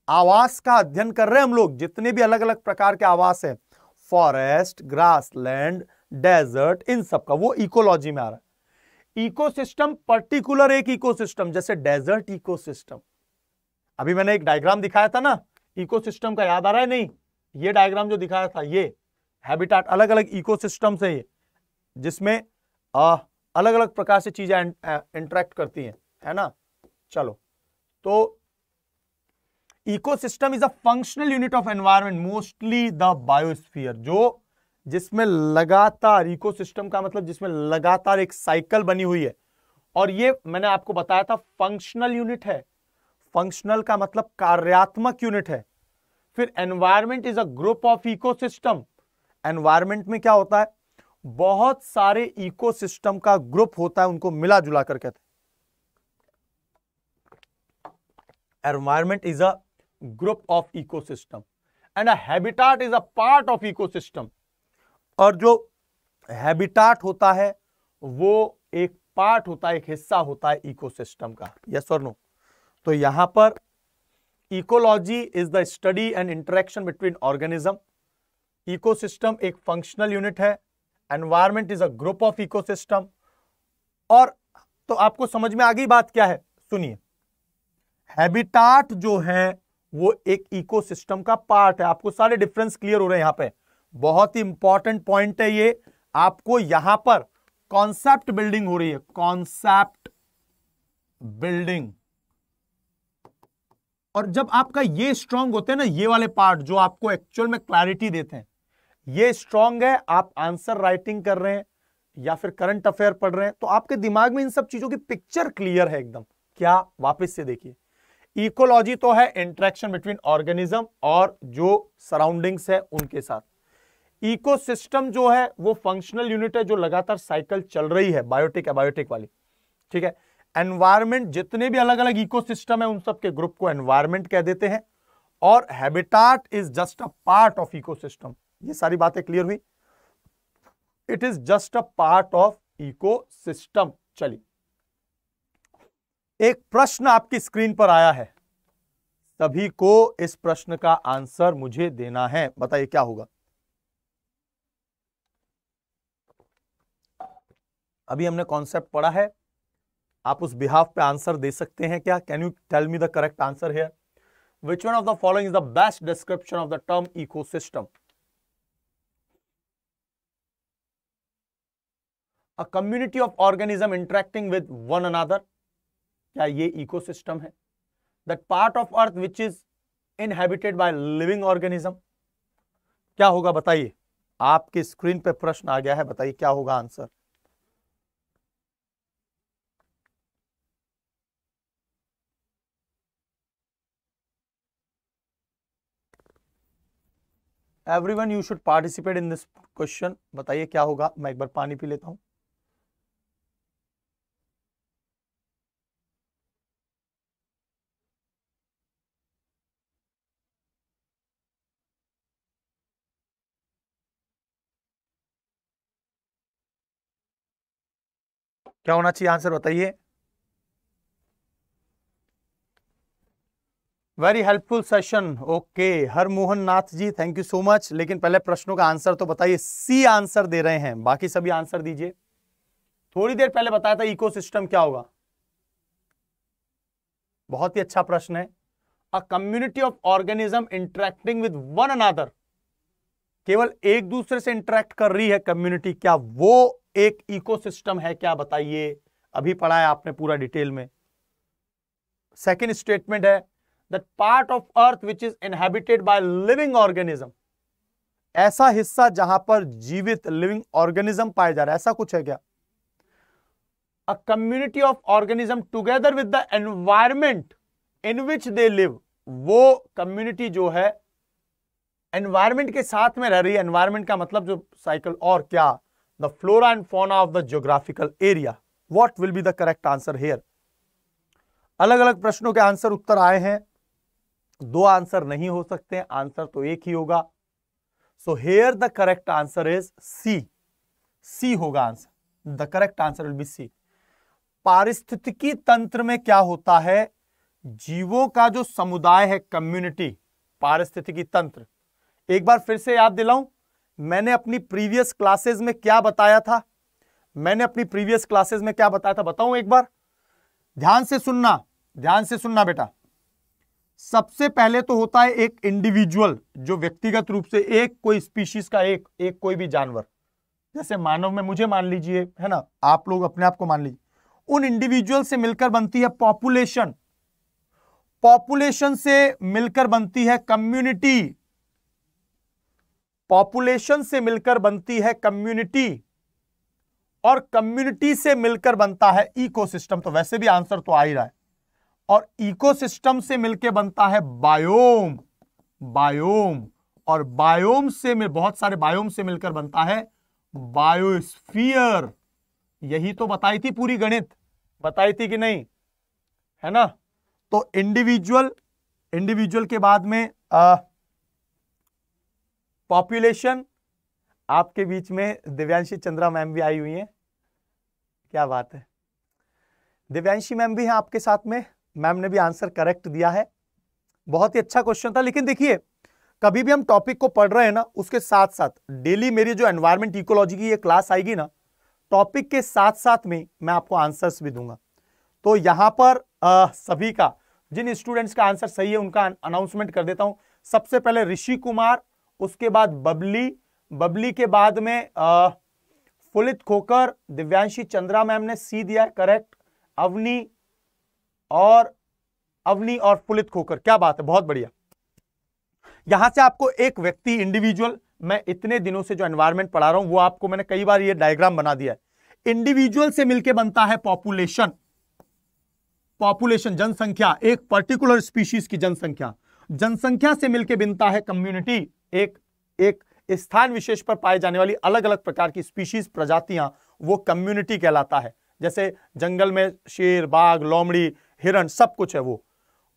आवास का अध्ययन कर रहे हैं हम लोग। जितने भी अलग अलग प्रकार के आवास है फॉरेस्ट ग्रासलैंड डेजर्ट इन सब का, वो इकोलॉजी में आ रहा है। इकोसिस्टम पर्टिकुलर एक इकोसिस्टम जैसे डेजर्ट इकोसिस्टम अभी मैंने एक डायग्राम दिखाया था ना इकोसिस्टम का याद आ रहा है? नहीं, ये डायग्राम जो दिखाया था, ये हैबिटाट अलग अलग इकोसिस्टम से ये, जिसमें अलग अलग प्रकार से चीज़ें इंटरेक्ट करती हैं, है ना? चलो तो ecosystem is a functional unit of environment mostly the biosphere जो जिसमें लगातार इकोसिस्टम का मतलब जिसमें लगातार एक साइकिल बनी हुई है। और ये मैंने आपको बताया था फंक्शनल यूनिट है। फंक्शनल का मतलब कार्यात्मक यूनिट है। फिर environment is a group of ecosystem environment में क्या होता है? बहुत सारे इकोसिस्टम का ग्रुप होता है, उनको मिला जुला कर कहते environment is a group of ecosystem and habitat is a part of ecosystem और जो हैबिटाट होता है, वो एक पार्ट होता है, एक हिस्सा होता है इकोसिस्टम का। यस और नो तो यहाँ पर ecology is the study and interaction between organism ecosystem एक फंक्शनल यूनिट है. Environment is a group of ecosystem और तो आपको समझ में आ गई बात क्या है? सुनिए। हैबिटाट जो है, वो एक इकोसिस्टम का पार्ट है। आपको सारे डिफरेंस क्लियर हो रहे हैं यहाँ पे। बहुत ही इंपॉर्टेंट पॉइंट है ये। आपको यहाँ पर कॉन्सेप्ट बिल्डिंग हो रही है। कॉन्सेप्ट बिल्डिंग और जब आपका ये स्ट्रांग होते हैं ना, ये वाले पार्ट जो आपको एक्चुअल में क्लैरिटी देते हैं, ये स्ट्रांग है, आप आंसर राइटिंग कर रहे हैं, या फिर करंट अफेयर पढ़ रहे हैं तो आपके दिमाग में इन सब चीज़ों की पिक्चर क्लियर है एकदम। क्या? वापस से देखिए। इकोलॉजी तो है इंट्रैक्शन बिटवीन ऑर्गेनिज्म और जो सराउंडिंग्स है उनके साथ। इकोसिस्टम जो है, वो फंक्शनल यूनिट है, जो लगातार साइकिल चल रही है बायोटिक एबायोटिक वाली। ठीक है? एनवायरमेंट जितने भी अलग अलग इकोसिस्टम है, उन सब के ग्रुप को एनवायरमेंट कह देते हैं। और habitat is just a part of ecosystem ये सारी बातें क्लियर हुई? It is just a part of ecosystem चलिए। एक प्रश्न आपकी स्क्रीन पर आया है। सभी को इस प्रश्न का आंसर मुझे देना है। बताइए क्या होगा? अभी हमने कॉन्सेप्ट पढ़ा है। आप उस बिहाफ पे आंसर दे सकते हैं क्या? Can you tell me the correct answer here which one of the following is the best description of the term ecosystem a community of organism interacting with one another क्या ये ecosystem है? That part of earth which is inhabited by living organism क्या होगा बताइए? आपके screen पे प्रश्न आ गया है, बताइए क्या होगा answer everyone you should participate in this question बताइए क्या होगा? मैं एक बार पानी पी लेता हूँ। क्या होना चाहिए? आंसर बताइए। Very helpful session okay Har Mohan Nath ji thank you so much लेकिन पहले प्रश्नों का आंसर तो बताइए सी आंसर दे रहे हैं बाकी सभी आंसर दीजिए थोड़ी देर पहले बताया था इकोसिस्टम क्या होगा बहुत ही अच्छा प्रश्न है a community of organism interacting with one another केवल एक दूसरे से इंटरेक्ट कर रही है कम्युनिटी क्या वो एक इकोसिस्टम है क्या बताइए अभी पढ़ा है आपने पूरा डिटेल में सेकेंड स्टेटमेंट है that part of earth which is inhabited by living organism ऐसा हिस्सा जहाँ पर जीवित लिविंग ऑर्गेनिज्म पाया जा रहा ऐसा कुछ है क्या? A community of organism together with the environment in which they live वो कम्युनिटी जो है एनवायरमेंट के साथ में रह रही है। एनवायरमेंट का मतलब जो साइकिल और क्या? The flora and fauna of the geographical area what will be the correct answer here अलग अलग प्रश्नों के आंसर उत्तर आए हैं। दो आंसर नहीं हो सकते, आंसर तो एक ही होगा। So here the correct answer is C C होगा answer. The correct answer will be C पारिस्थितिकी तंत्र में क्या होता है? जीवों का जो समुदाय है कम्युनिटी पारिस्थितिकी तंत्र। एक बार फिर से याद दिलाऊं, मैंने अपनी प्रीवियस क्लासेस में क्या बताया था? मैंने अपनी प्रीवियस क्लासेस में क्या बताया था? बताऊँ एक बार? ध्यान से सुनना, ध्यान से सुनना बेटा। सबसे पहले तो होता है एक इंडिविजुअल जो व्यक्तिगत रूप से एक कोई स्पीशीज का एक एक कोई भी जानवर। जैसे मानव में मुझे मान लीजिए, है ना, आप लोग अपने आप को मान लीजिए। उन इंडिविजुअल से मिलकर बनती है पॉपुलेशन पॉपुलेशन से मिलकर बनती है कम्युनिटी पॉपुलेशन से मिलकर बनती है कम्युनिटी और कम्युनिटी से मिलकर बनता है इकोसिस्टम तो वैसे भी आंसर तो आ ही रहा है। और इकोसिस्टम से मिलकर बनता है बायोम बायोम और बायोम से मिल, बहुत सारे बायोम से मिलकर बनता है बायोस्फीयर यही तो बताई थी पूरी गणित। बताई थी कि नहीं? है ना? तो इंडिविजुअल इंडिविजुअल के बाद में पॉपुलेशन आपके बीच में दिव्यांशी चंद्रा मैम भी आई हुई हैं। क्या बात है। दिव्यांशी मैम भी हैं आपके साथ में? मैम ने भी आंसर करेक्ट दिया है। बहुत ही अच्छा क्वेश्चन था लेकिन देखिए कभी भी हम टॉपिक को पढ़ रहे हैं ना उसके साथ साथ डेली मेरी जो एनवायरमेंट इकोलॉजी की ये क्लास आएगी ना टॉपिक के साथ साथ में मैं आपको आंसर्स भी दूँगा। तो यहाँ पर आ, सभी का जिन स्टूडेंट्स का आंसर सही है उनका अनाउंसमेंट कर देता हूँ। सबसे पहले ऋषि कुमार उसके बाद बबली बबली के बाद में आ, फुलित खोकर दिव्यांशी चंद्रा मैम ने सी दिया करेक्ट अवनी और अवनी और पुलित खोकर। क्या बात है, बहुत बढ़िया। यहाँ से आपको एक व्यक्ति इंडिविजुअल मैं इतने दिनों से जो एनवायरमेंट पढ़ा रहा हूँ, वो आपको मैंने कई बार ये डायग्राम बना दिया है। इंडिविजुअल से मिलकर बनता है पॉपुलेशन पॉपुलेशन जनसंख्या, एक पर्टिकुलर स्पीशीज की जनसंख्या। जनसंख्या से मिलकर बनता है कम्युनिटी एक एक स्थान विशेष पर पाए जाने वाली अलग अलग प्रकार की स्पीशीज प्रजातियाँ, वो कम्युनिटी कहलाता है। जैसे जंगल में शेर, बाघ, लोमड़ी हिरण सब कुछ है वो।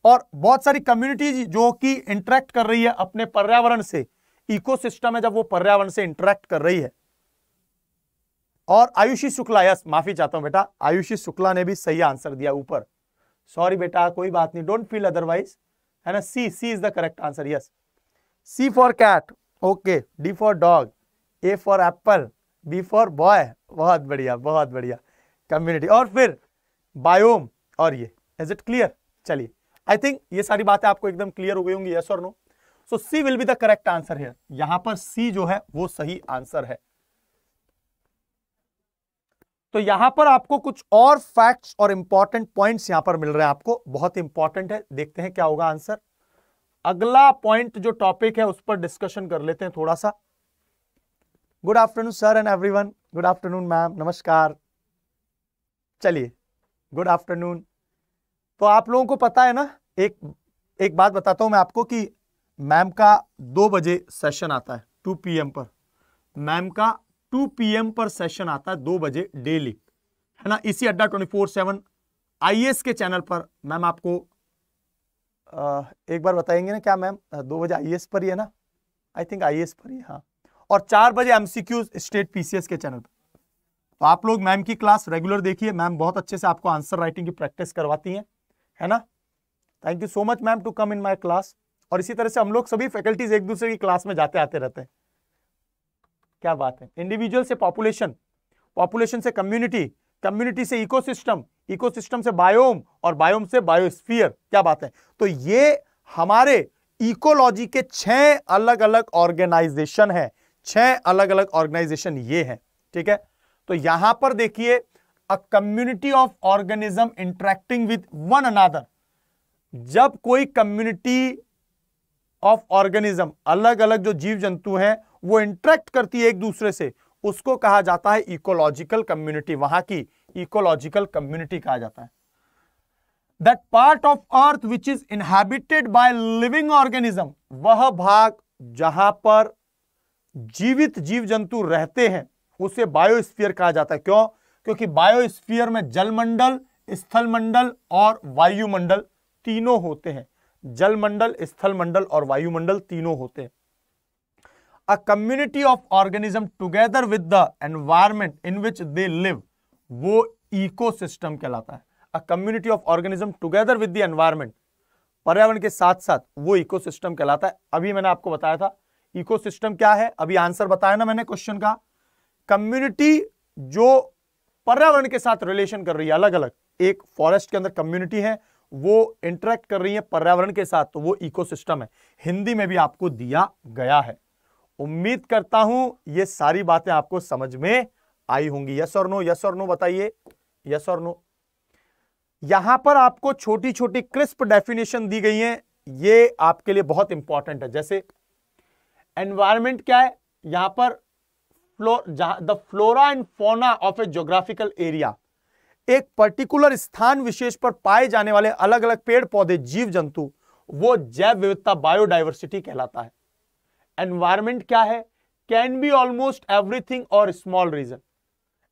और बहुत सारी कम्युनिटी जो कि इंटरेक्ट कर रही है अपने पर्यावरण से इकोसिस्टम है जब वो पर्यावरण से इंटरेक्ट कर रही है। और आयुषी शुक्ला, यस, माफ़ी चाहता हूँ बेटा, आयुषी शुक्ला ने भी सही आंसर दिया ऊपर। सॉरी बेटा, कोई बात नहीं डोंट फील अदरवाइज़ है ना? C C is the correct answer yes C for cat okay D for dog A for apple B for boy बहुत बढ़िया बहुत बढ़िया कम्युनिटी और फिर बायोम और ये। इज़ इट क्लियर चलिए। आई थिंक ये सारी बातें आपको एकदम क्लियर हो गई होंगी यस और no so C will be the correct answer है यहाँ पर सी जो है, वो सही आंसर है। तो यहाँ पर आपको कुछ और फैक्ट्स और इंपॉर्टेंट पॉइंट्स यहाँ पर मिल रहे हैं आपको। बहुत इंपॉर्टेंट है। देखते हैं क्या होगा आंसर अगला पॉइंट जो टॉपिक है, उस पर डिस्कशन कर लेते हैं थोड़ा सा। Good afternoon sir and everyone good afternoon ma'am नमस्कार। चलिए। गुड आफ्टरनून तो आप लोगों को पता है ना, एक एक बात बताता हूँ मैं आपको कि मैम का दो बजे सेशन आता है टू पीएम पर। मैम का टू पीएम पर सेशन आता है दो बजे डेली है ना? इसी अड्डा ट्वेंटी फोर सेवन आई के चैनल पर मैम आपको एक बार बताएँगे ना क्या मैम? दो बजे आई पर ही है ना? आई थिंक आई पर ही हाँ और चार बजे एमसीक्यूज स्टेट पीसीएस के चैनल पर। तो आप लोग मैम की क्लास रेगुलर देखिए, मैम बहुत अच्छे से आपको आंसर राइटिंग की प्रैक्टिस करवाती हैं। है ना? Thank you so much ma'am to come in my class और इसी तरह से हम लोग सभी फैकल्टीज एक दूसरे की क्लास में जाते आते रहते हैं। क्या बात है? इंडिविजुअल से पॉपुलेशन पॉपुलेशन से कम्युनिटी कम्युनिटी से इकोसिस्टम इकोसिस्टम से बायोम और बायोम से बायोस्फीयर क्या बात है? तो ये हमारे इकोलॉजी के छह अलग अलग ऑर्गेनाइजेशन है। छह अलग अलग ऑर्गेनाइजेशन ये है। ठीक है? तो यहाँ पर देखिए a community of organism interacting with one another जब कोई कम्युनिटी ऑफ़ ऑर्गेनिज्म अलग अलग जो जीव जंतु हैं, वो इंटरेक्ट करती है एक दूसरे से, उसको कहा जाता है इकोलॉजिकल कम्युनिटी वहाँ की इकोलॉजिकल कम्युनिटी कहा जाता है। That part of earth which is inhabited by living organism वह भाग जहाँ पर जीवित जीव जंतु रहते हैं, उसे बायोस्फीयर कहा जाता है। क्यों? क्योंकि बायोस्फीयर में जलमंडल, स्थलमंडल और वायुमंडल तीनों होते हैं। जलमंडल स्थल मंडल और वायुमंडल तीनों होते हैं। A community of organism together with the environment in which they live वो इकोसिस्टम कहलाता है। A community of organism together with the environment पर्यावरण के साथ साथ वो इकोसिस्टम कहलाता है। अभी मैंने आपको बताया था इकोसिस्टम क्या है? अभी आंसर बताया ना मैंने क्वेश्चन का। कम्युनिटी जो पर्यावरण के साथ रिलेशन कर रही है अलग अलग एक फॉरेस्ट के अंदर कम्युनिटी है, वो इंटरेक्ट कर रही है पर्यावरण के साथ तो वो इकोसिस्टम है। हिंदी में भी आपको दिया गया है। उम्मीद करता हूँ ये सारी बातें आपको समझ में आई होंगी। यस और नो यस और नो बताइए। यस और नो यहाँ पर आपको छोटी छोटी क्रिस्प डेफिनेशन दी गई है। ये आपके लिए बहुत इंपॉर्टेंट है। जैसे एनवायरमेंट क्या है? यहाँ पर the flora and fauna of a geographical area एक पर्टिकुलर स्थान विशेष पर पाए जाने वाले अलग अलग पेड़ पौधे जीव जंतु वो जैव विविधता बायोडाइवर्सिटी कहलाता है। एनवायरमेंट क्या है? कैन बी ऑलमोस्ट एवरीथिंग और स्मॉल रीजन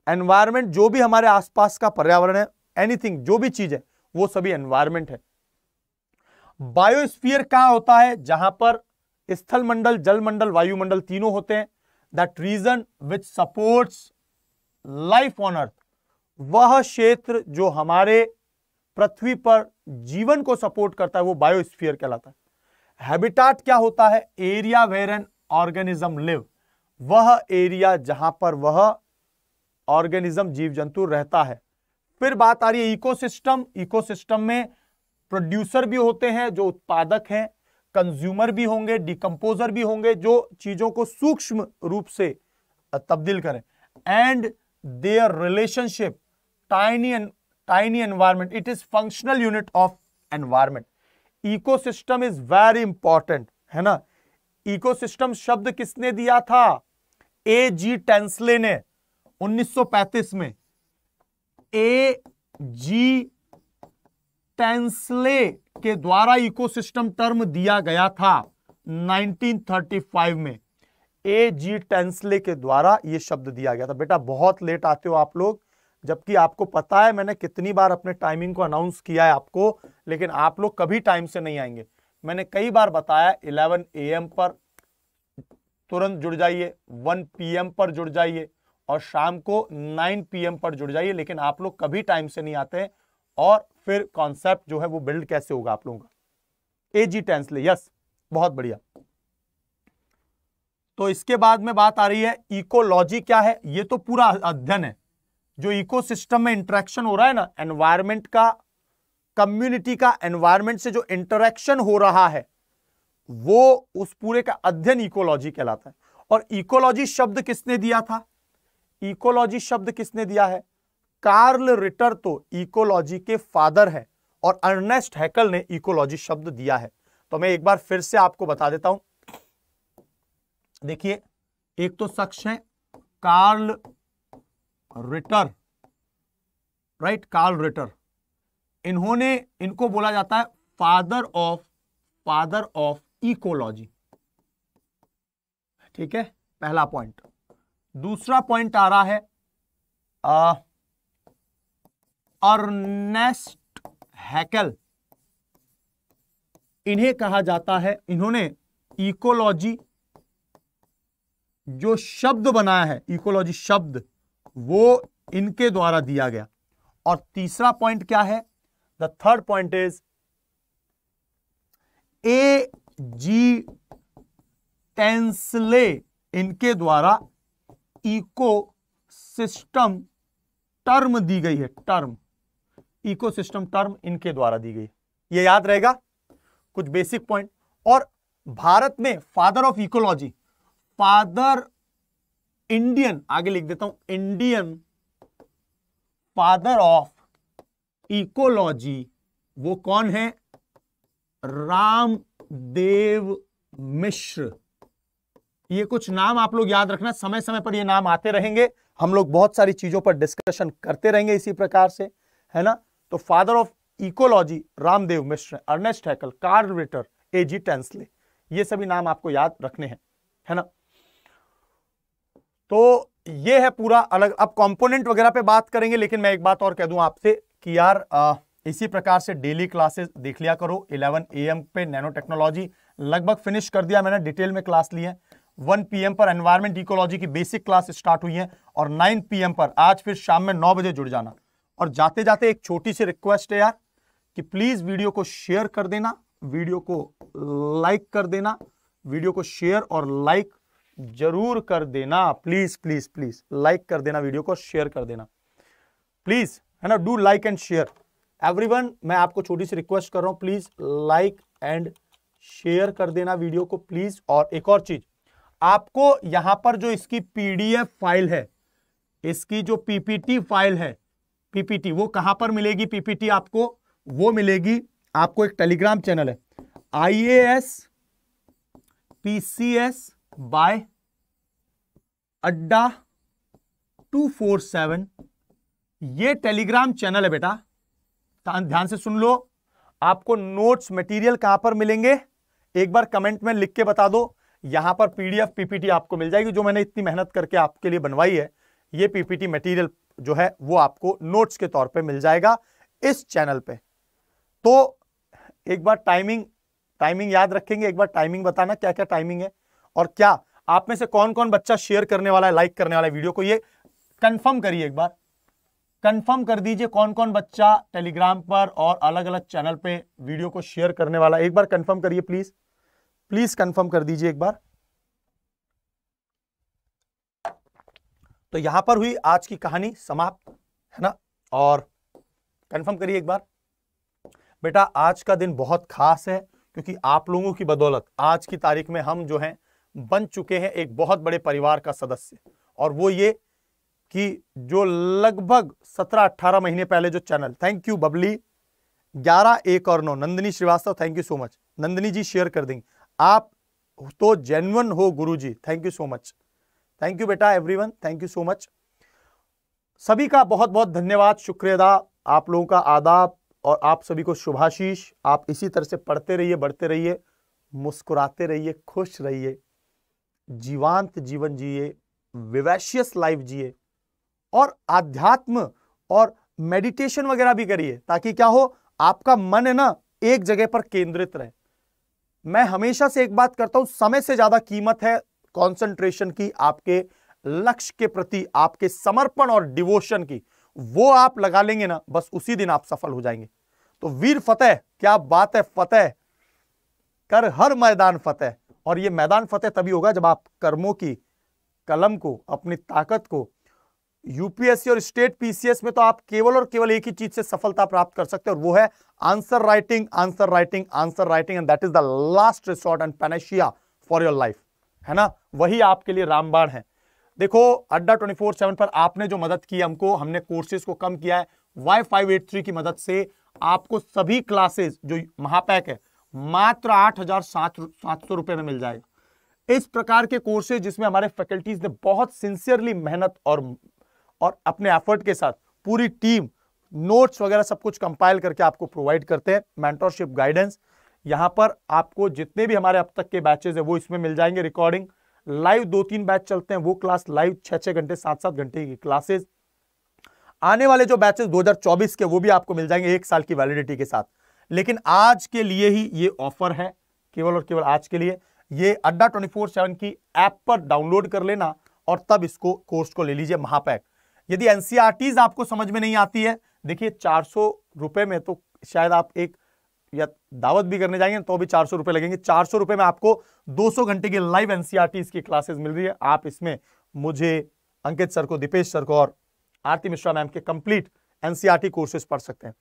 एनवायरमेंट जो भी हमारे आसपास का पर्यावरण है एनीथिंग जो भी चीज़ है, वो सभी एनवायरमेंट है। बायोस्फीयर क्या होता है? जहाँ पर स्थल मंडल जल मंडल वायुमंडल तीनों होते हैं। That region which supports life on earth वह क्षेत्र जो हमारे पृथ्वी पर जीवन को सपोर्ट करता है, वो बायोस्फीयर कहलाता है। हैबिटाट क्या होता है? Area where an organism live वह एरिया जहाँ पर वह ऑर्गेनिज्म जीव जंतु रहता है। फिर बात आ रही है इकोसिस्टम इकोसिस्टम में प्रोड्यूसर भी होते हैं, जो उत्पादक हैं कंज्यूमर भी होंगे डिकम्पोजर भी होंगे, जो चीज़ों को सूक्ष्म रूप से तब्दील करें। And their relationship tiny tiny environment it is functional unit of environment ecosystem is very important है ना? इकोसिस्टम शब्द किसने दिया था? ए जी टेंसले ने 1935 में। ए जी टेंसले के द्वारा इकोसिस्टम टर्म दिया गया था 1935 में। ए जी टेंसले के द्वारा यह शब्द दिया गया था। बेटा, बहुत लेट आते हो आप लोग, जबकि आपको पता है मैंने कितनी बार अपने टाइमिंग को अनाउंस किया है आपको, लेकिन आप लोग कभी टाइम से नहीं आएँगे। मैंने कई बार बताया 11 एम पर तुरंत जुड़ जाइए 1 पीएम पर जुड़ जाइए, और शाम को 9 पीएम पर जुड़ जाइए, लेकिन आप लोग कभी टाइम से नहीं आते और फिर कॉन्सेप्ट जो है वो बिल्ड कैसे होगा आप लोगों का? ए जी टेंसले यस बहुत बढ़िया। तो इसके बाद में बात आ रही है इकोलॉजी क्या है? ये तो पूरा अध्ययन है। जो इकोसिस्टम में इंटरेक्शन हो रहा है ना एनवायरमेंट का कम्युनिटी का एनवायरमेंट से जो इंटरेक्शन हो रहा है, वो उस पूरे का अध्ययन इकोलॉजी कहलाता है। और इकोलॉजी शब्द किसने दिया था? इकोलॉजी शब्द किसने दिया है? कार्ल रिटर तो इकोलॉजी के फादर है और अर्नेस्ट हैकल ने इकोलॉजी शब्द दिया है। तो मैं एक बार फिर से आपको बता देता हूँ। देखिए, एक तो शख्स है, Karl Ritter, right? Karl Ritter. इन्होंने, इनको बोला जाता है father of father of ecology. ठीक है? पहला पॉइंट। दूसरा पॉइंट आ रहा है अर्नेस्ट हैकल। इन्हें कहा जाता है, इन्होंने इकोलॉजी जो शब्द बनाया है, इकोलॉजी शब्द, वो इनके द्वारा दिया गया। और तीसरा पॉइंट क्या है? The third point is A G Tansley इनके द्वारा इको सिस्टम टर्म दी गई है, टर्म। इकोसिस्टम टर्म इनके द्वारा दी गई। ये याद रहेगा? कुछ बेसिक पॉइंट और भारत में father of ecology father Indian आगे लिख देता हूँ इंडियन फादर ऑफ़ इकोलॉजी वो कौन है? रामदेव मिश्र। ये कुछ नाम आप लोग याद रखना समय समय पर ये नाम आते रहेंगे। हम लोग बहुत सारी चीज़ों पर डिस्कशन करते रहेंगे इसी प्रकार से, है ना? तो father of ecology Ramdeo Mishra Ernest Haeckel Karl Ritter A G Tansley. ये सभी नाम आपको याद रखने हैं है ना? तो ये है पूरा अलग अब कंपोनेंट वगैरह पे बात करेंगे लेकिन मैं एक बात और कह दूँ आपसे कि यार आ, इसी प्रकार से डेली क्लासेस देख लिया करो 11 एम पे नैनो टेक्नोलॉजी लगभग फिनिश कर दिया मैंने डिटेल में क्लास ली है। 1 पीएम पर एनवायरमेंट इकोलॉजी की बेसिक क्लास स्टार्ट हुई है और 9 पीएम पर आज फिर शाम में 9 बजे जुड़ जाना। और जाते जाते एक छोटी सी रिक्वेस्ट है यार, कि प्लीज़ वीडियो को शेयर कर देना वीडियो को लाइक कर देना वीडियो को शेयर और लाइक ज़रूर कर देना प्लीज़ प्लीज़ प्लीज़ लाइक कर देना वीडियो को शेयर कर देना। प्लीज़ है ना do like and share everyone मैं आपको छोटी सी रिक्वेस्ट कर रहा हूँ प्लीज़ लाइक एंड शेयर कर देना वीडियो को प्लीज़ और एक और चीज़, आपको यहाँ पर जो इसकी पीडीएफ फ़ाइल है, इसकी जो पीपीटी फ़ाइल है पीपीटी, वो कहाँ पर मिलेगी पीपीटी आपको? वो मिलेगी, आपको एक टेलीग्राम चैनल है। I A S PCS by Adda two four seven. ये टेलीग्राम चैनल है बेटा। ध्यान से सुन लो। आपको नोट्स मटेरियल कहाँ पर मिलेंगे? एक बार कमेंट में लिख के बता दो। यहाँ पर पीडीएफ पीपीटी आपको मिल जाएगी, जो मैंने इतनी मेहनत करके आपके लिए बनवाई है। ये पीपीटी मटेरियल जो है, वो आपको नोट्स के तौर पे मिल जाएगा इस चैनल पे। तो एक बार टाइमिंग टाइमिंग याद रखेंगे, एक बार टाइमिंग बताना क्या क्या टाइमिंग है और क्या आप में से कौन कौन बच्चा शेयर करने वाला है लाइक करने वाला है वीडियो को। ये कंफर्म करिए एक बार। कंफर्म कर दीजिए कौन कौन बच्चा टेलीग्राम पर और अलग अलग चैनल पे वीडियो को शेयर करने वाला एक बार कंफर्म करिए प्लीज़ प्लीज़ कंफर्म कर दीजिए एक बार। तो यहाँ पर हुई आज की कहानी समाप्त, है ना? और कंफर्म करिए एक बार। बेटा, आज का दिन बहुत खास है, क्योंकि आप लोगों की बदौलत आज की तारीख में हम जो हैं, बन चुके हैं एक बहुत बड़े परिवार का सदस्य। और वो ये कि जो लगभग 17-18 महीने पहले जो चैनल थैंक यू बबली 11 एक और नौ, Nandini Shrivastava thank you so much Nandini ji share कर देंगे। आप तो जेनवन हो, गुरुजी thank you so much thank you बेटा everyone thank you so much सभी का बहुत बहुत धन्यवाद, शुक्रिया। आप लोगों का आदाब और आप सभी को शुभाशीष। आप इसी तरह से पढ़ते रहिए, बढ़ते रहिए, मुस्कुराते रहिए, खुश रहिए, जीवांत जीवन जिए विवैशियस लाइफ जिए और आध्यात्म और मेडिटेशन वगैरह भी करिए ताकि क्या हो, आपका मन है ना, एक जगह पर केंद्रित रहे। मैं हमेशा से एक बात करता हूँ, समय से ज़्यादा कीमत है कंसंट्रेशन की, आपके लक्ष्य के प्रति, आपके समर्पण और डिवोशन की, वो आप लगा लेंगे ना, बस उसी दिन आप सफल हो जाएँगे। तो वीर फतेह, क्या बात है फतेह? कर हर मैदान फतेह। और ये मैदान फतेह तभी होगा जब आप कर्मों की, कलम को, अपनी ताकत को यूपीएससी और स्टेट पीसीएस में तो आप केवल और केवल एक ही चीज़ से सफलता प्राप्त कर सकते हैं, और वो है answer writing answer writing answer writing and that is the last resort and panacea for your life है ना? वही आपके लिए रामबाण है। देखो, अड्डा ट्वेंटी फोर सेवन पर आपने जो मदद की हमको, हमने कोर्सेज को कम किया है। वाई फाइव एट थ्री की मदद से आपको सभी क्लासेस जो महापैक है, मात्र आठ हज़ार सात सात सौ रुपए में मिल जाएगा। इस प्रकार के कोर्सेज जिसमें हमारे फैकल्टीज ने बहुत सिंसियरली मेहनत और और अपने एफर्ट के साथ पूरी टीम नोट्स वगैरह सब कुछ कंपाइल करके आपको प्रोवाइड करते हैं। मेंटरशिप गाइडेंस यहाँ पर आपको जितने भी हमारे अब तक के बैचेज है, वो इसमें मिल जाएँगे रिकॉर्डिंग लाइव दो तीन बैच चलते हैं, वो क्लास लाइव छह छह घंटे सात सात घंटे की क्लासेस आने वाले जो बैचेस 2024 के, वो भी आपको मिल जाएँगे एक साल की वैलिडिटी के साथ। लेकिन आज के लिए ही ये ऑफ़र है, केवल और केवल आज के लिए। ये अड्डा ट्वेंटी फोर सेवन की ऐप पर डाउनलोड कर लेना और तब इसको कोर्स को ले लीजिए महापैक। यदि एनसीआरटीज आपको समझ में नहीं आती है, देखिए चार सौ में तो शायद आप एक या दावत भी करने जाएँगे तो भी चार सौ लगेंगे। चार सौ में आपको 200 घंटे की लाइव एनसीआरटी की क्लासेस मिल रही है। आप इसमें मुझे, अंकित सर को, दीपेश सर को और आरती मिश्रा मैम के कंप्लीट एनसीआरटी कोर्सेज पढ़ सकते हैं।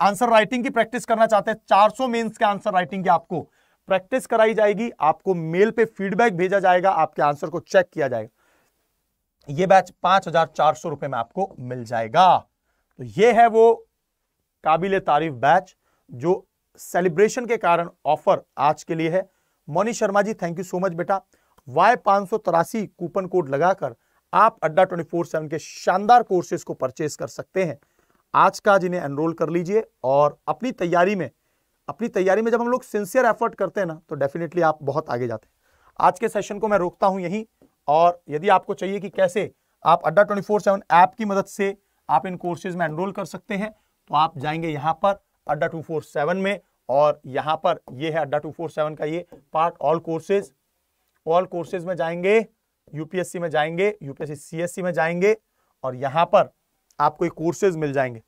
आंसर राइटिंग की प्रैक्टिस करना चाहते हैं। 400 मेंस के आंसर राइटिंग की आपको प्रैक्टिस कराई जाएगी। आपको मेल पे फीडबैक भेजा जाएगा। आपके आंसर को चेक किया जाएगा। ये बैच पाँच हज़ार चार सौ रुपए में आपको मिल जाएगा। तो यह है वो काबिल तारीफ़ बैच जो सेलिब्रेशन के कारण ऑफ़र आज के लिए है। Moni Sharma ji thank you so much बेटा। वाई पाँच कूपन कोड लगाकर आप अड्डा ट्वेंटी फोर सेवन के शानदार कोर्सेज को परचेज कर सकते हैं। आज का जिन्हें एनरोल कर लीजिए और अपनी तैयारी में, अपनी तैयारी में जब हम लोग सिंसियर एफर्ट करते हैं ना तो डेफिनेटली आप बहुत आगे जाते हैं। आज के सेशन को मैं रोकता हूँ यहीं और यदि आपको चाहिए कि कैसे आप अड्डा ट्वेंटी फोर सेवन ऐप की मदद से आप इन कोर्सेज में एनरोल कर सकते हैं तो आप जाएँगे यहाँ पर। अड्डा टू फोर सेवन में, और यहाँ पर ये है अड्डा टू फोर सेवन का ये part all courses all courses में जाएँगे यूपीएससी में जाएँगे यूपीएससी सीएससी में जाएँगे, और यहाँ पर आपको एक कोर्सेज मिल जाएँगे,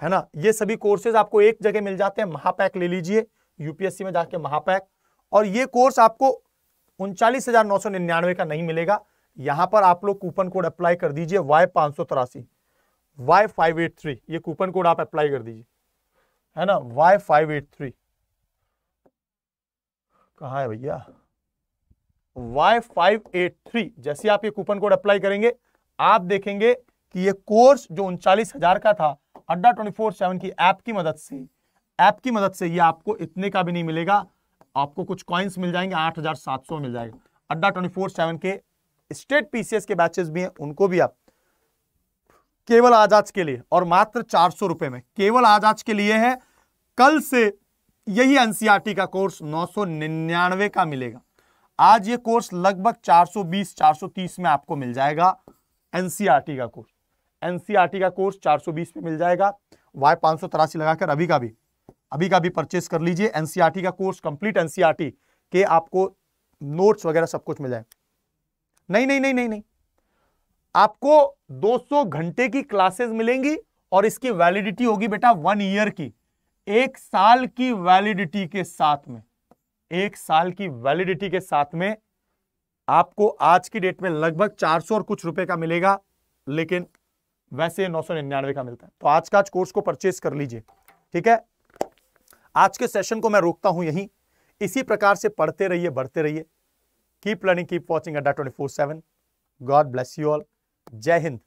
है ना? ये सभी कोर्सेज आपको एक जगह मिल जाते हैं, महापैक ले लीजिए यूपीएससी में जाके महापैक, और ये कोर्स आपको उनचालीस हज़ार नौ सौ निन्यानवे का नहीं मिलेगा। यहाँ पर आप लोग कूपन कोड अप्लाई कर दीजिए वाई पाँच सौ तिरासी वाई फाइव एट थ्री ये कूपन कोड आप अप्लाई कर दीजिए। है ना? वाई फाइव एट थ्री कहा है भैया? वाई फाइव एट थ्री जैसे आप ये कूपन कोड अप्लाई करेंगे, आप देखेंगे कि ये कोर्स जो उनचालीस हज़ार का था, अड्डा ट्वेंटी फोर सेवन की ऐप की मदद से ऐप की मदद से ये आपको इतने का भी नहीं मिलेगा। आपको कुछ कॉइन्स मिल जाएँगे, आठ हज़ार सात सौ मिल जाएगा। अड्डा ट्वेंटी फोर सेवन के स्टेट पीसीएस के बैचेस भी हैं, उनको भी आप केवल आज आज के लिए, और मात्र चार सौ रुपए में, केवल आज आज के लिए है कल से यही एनसीआरटी का कोर्स नौ सौ निन्यानवे का मिलेगा। आज ये कोर्स लगभग 420 430 में आपको मिल जाएगा एनसीआरटी का कोर्स। एनसीआरटी का कोर्स 420 में मिल जाएगा। वाई पाँच लगाकर अभी का भी, अभी का भी परचेस कर लीजिए। एनसीआरटी का कोर्स कंप्लीट एनसीआरटी के आपको नोट्स वगैरह सब कुछ मिल जाए नहीं नहीं नहीं नहीं नहीं। आपको 200 घंटे की क्लासेस मिलेंगी और इसकी वैलिडिटी होगी बेटा वन ईयर की। एक साल की वैलिडिटी के साथ में, एक साल की वैलिडिटी के साथ में आपको आज की डेट में लगभग 400 और कुछ रुपए का मिलेगा, लेकिन वैसे नौ सौ निन्यानवे का मिलता है। तो आज का आज कोर्स को परचेस कर लीजिए, ठीक है? आज के सेशन को मैं रोकता हूँ यहीं। इसी प्रकार से पढ़ते रहिए, बढ़ते रहिए। Keep learning keep watching Adda twenty four seven God bless you all जय हिंद।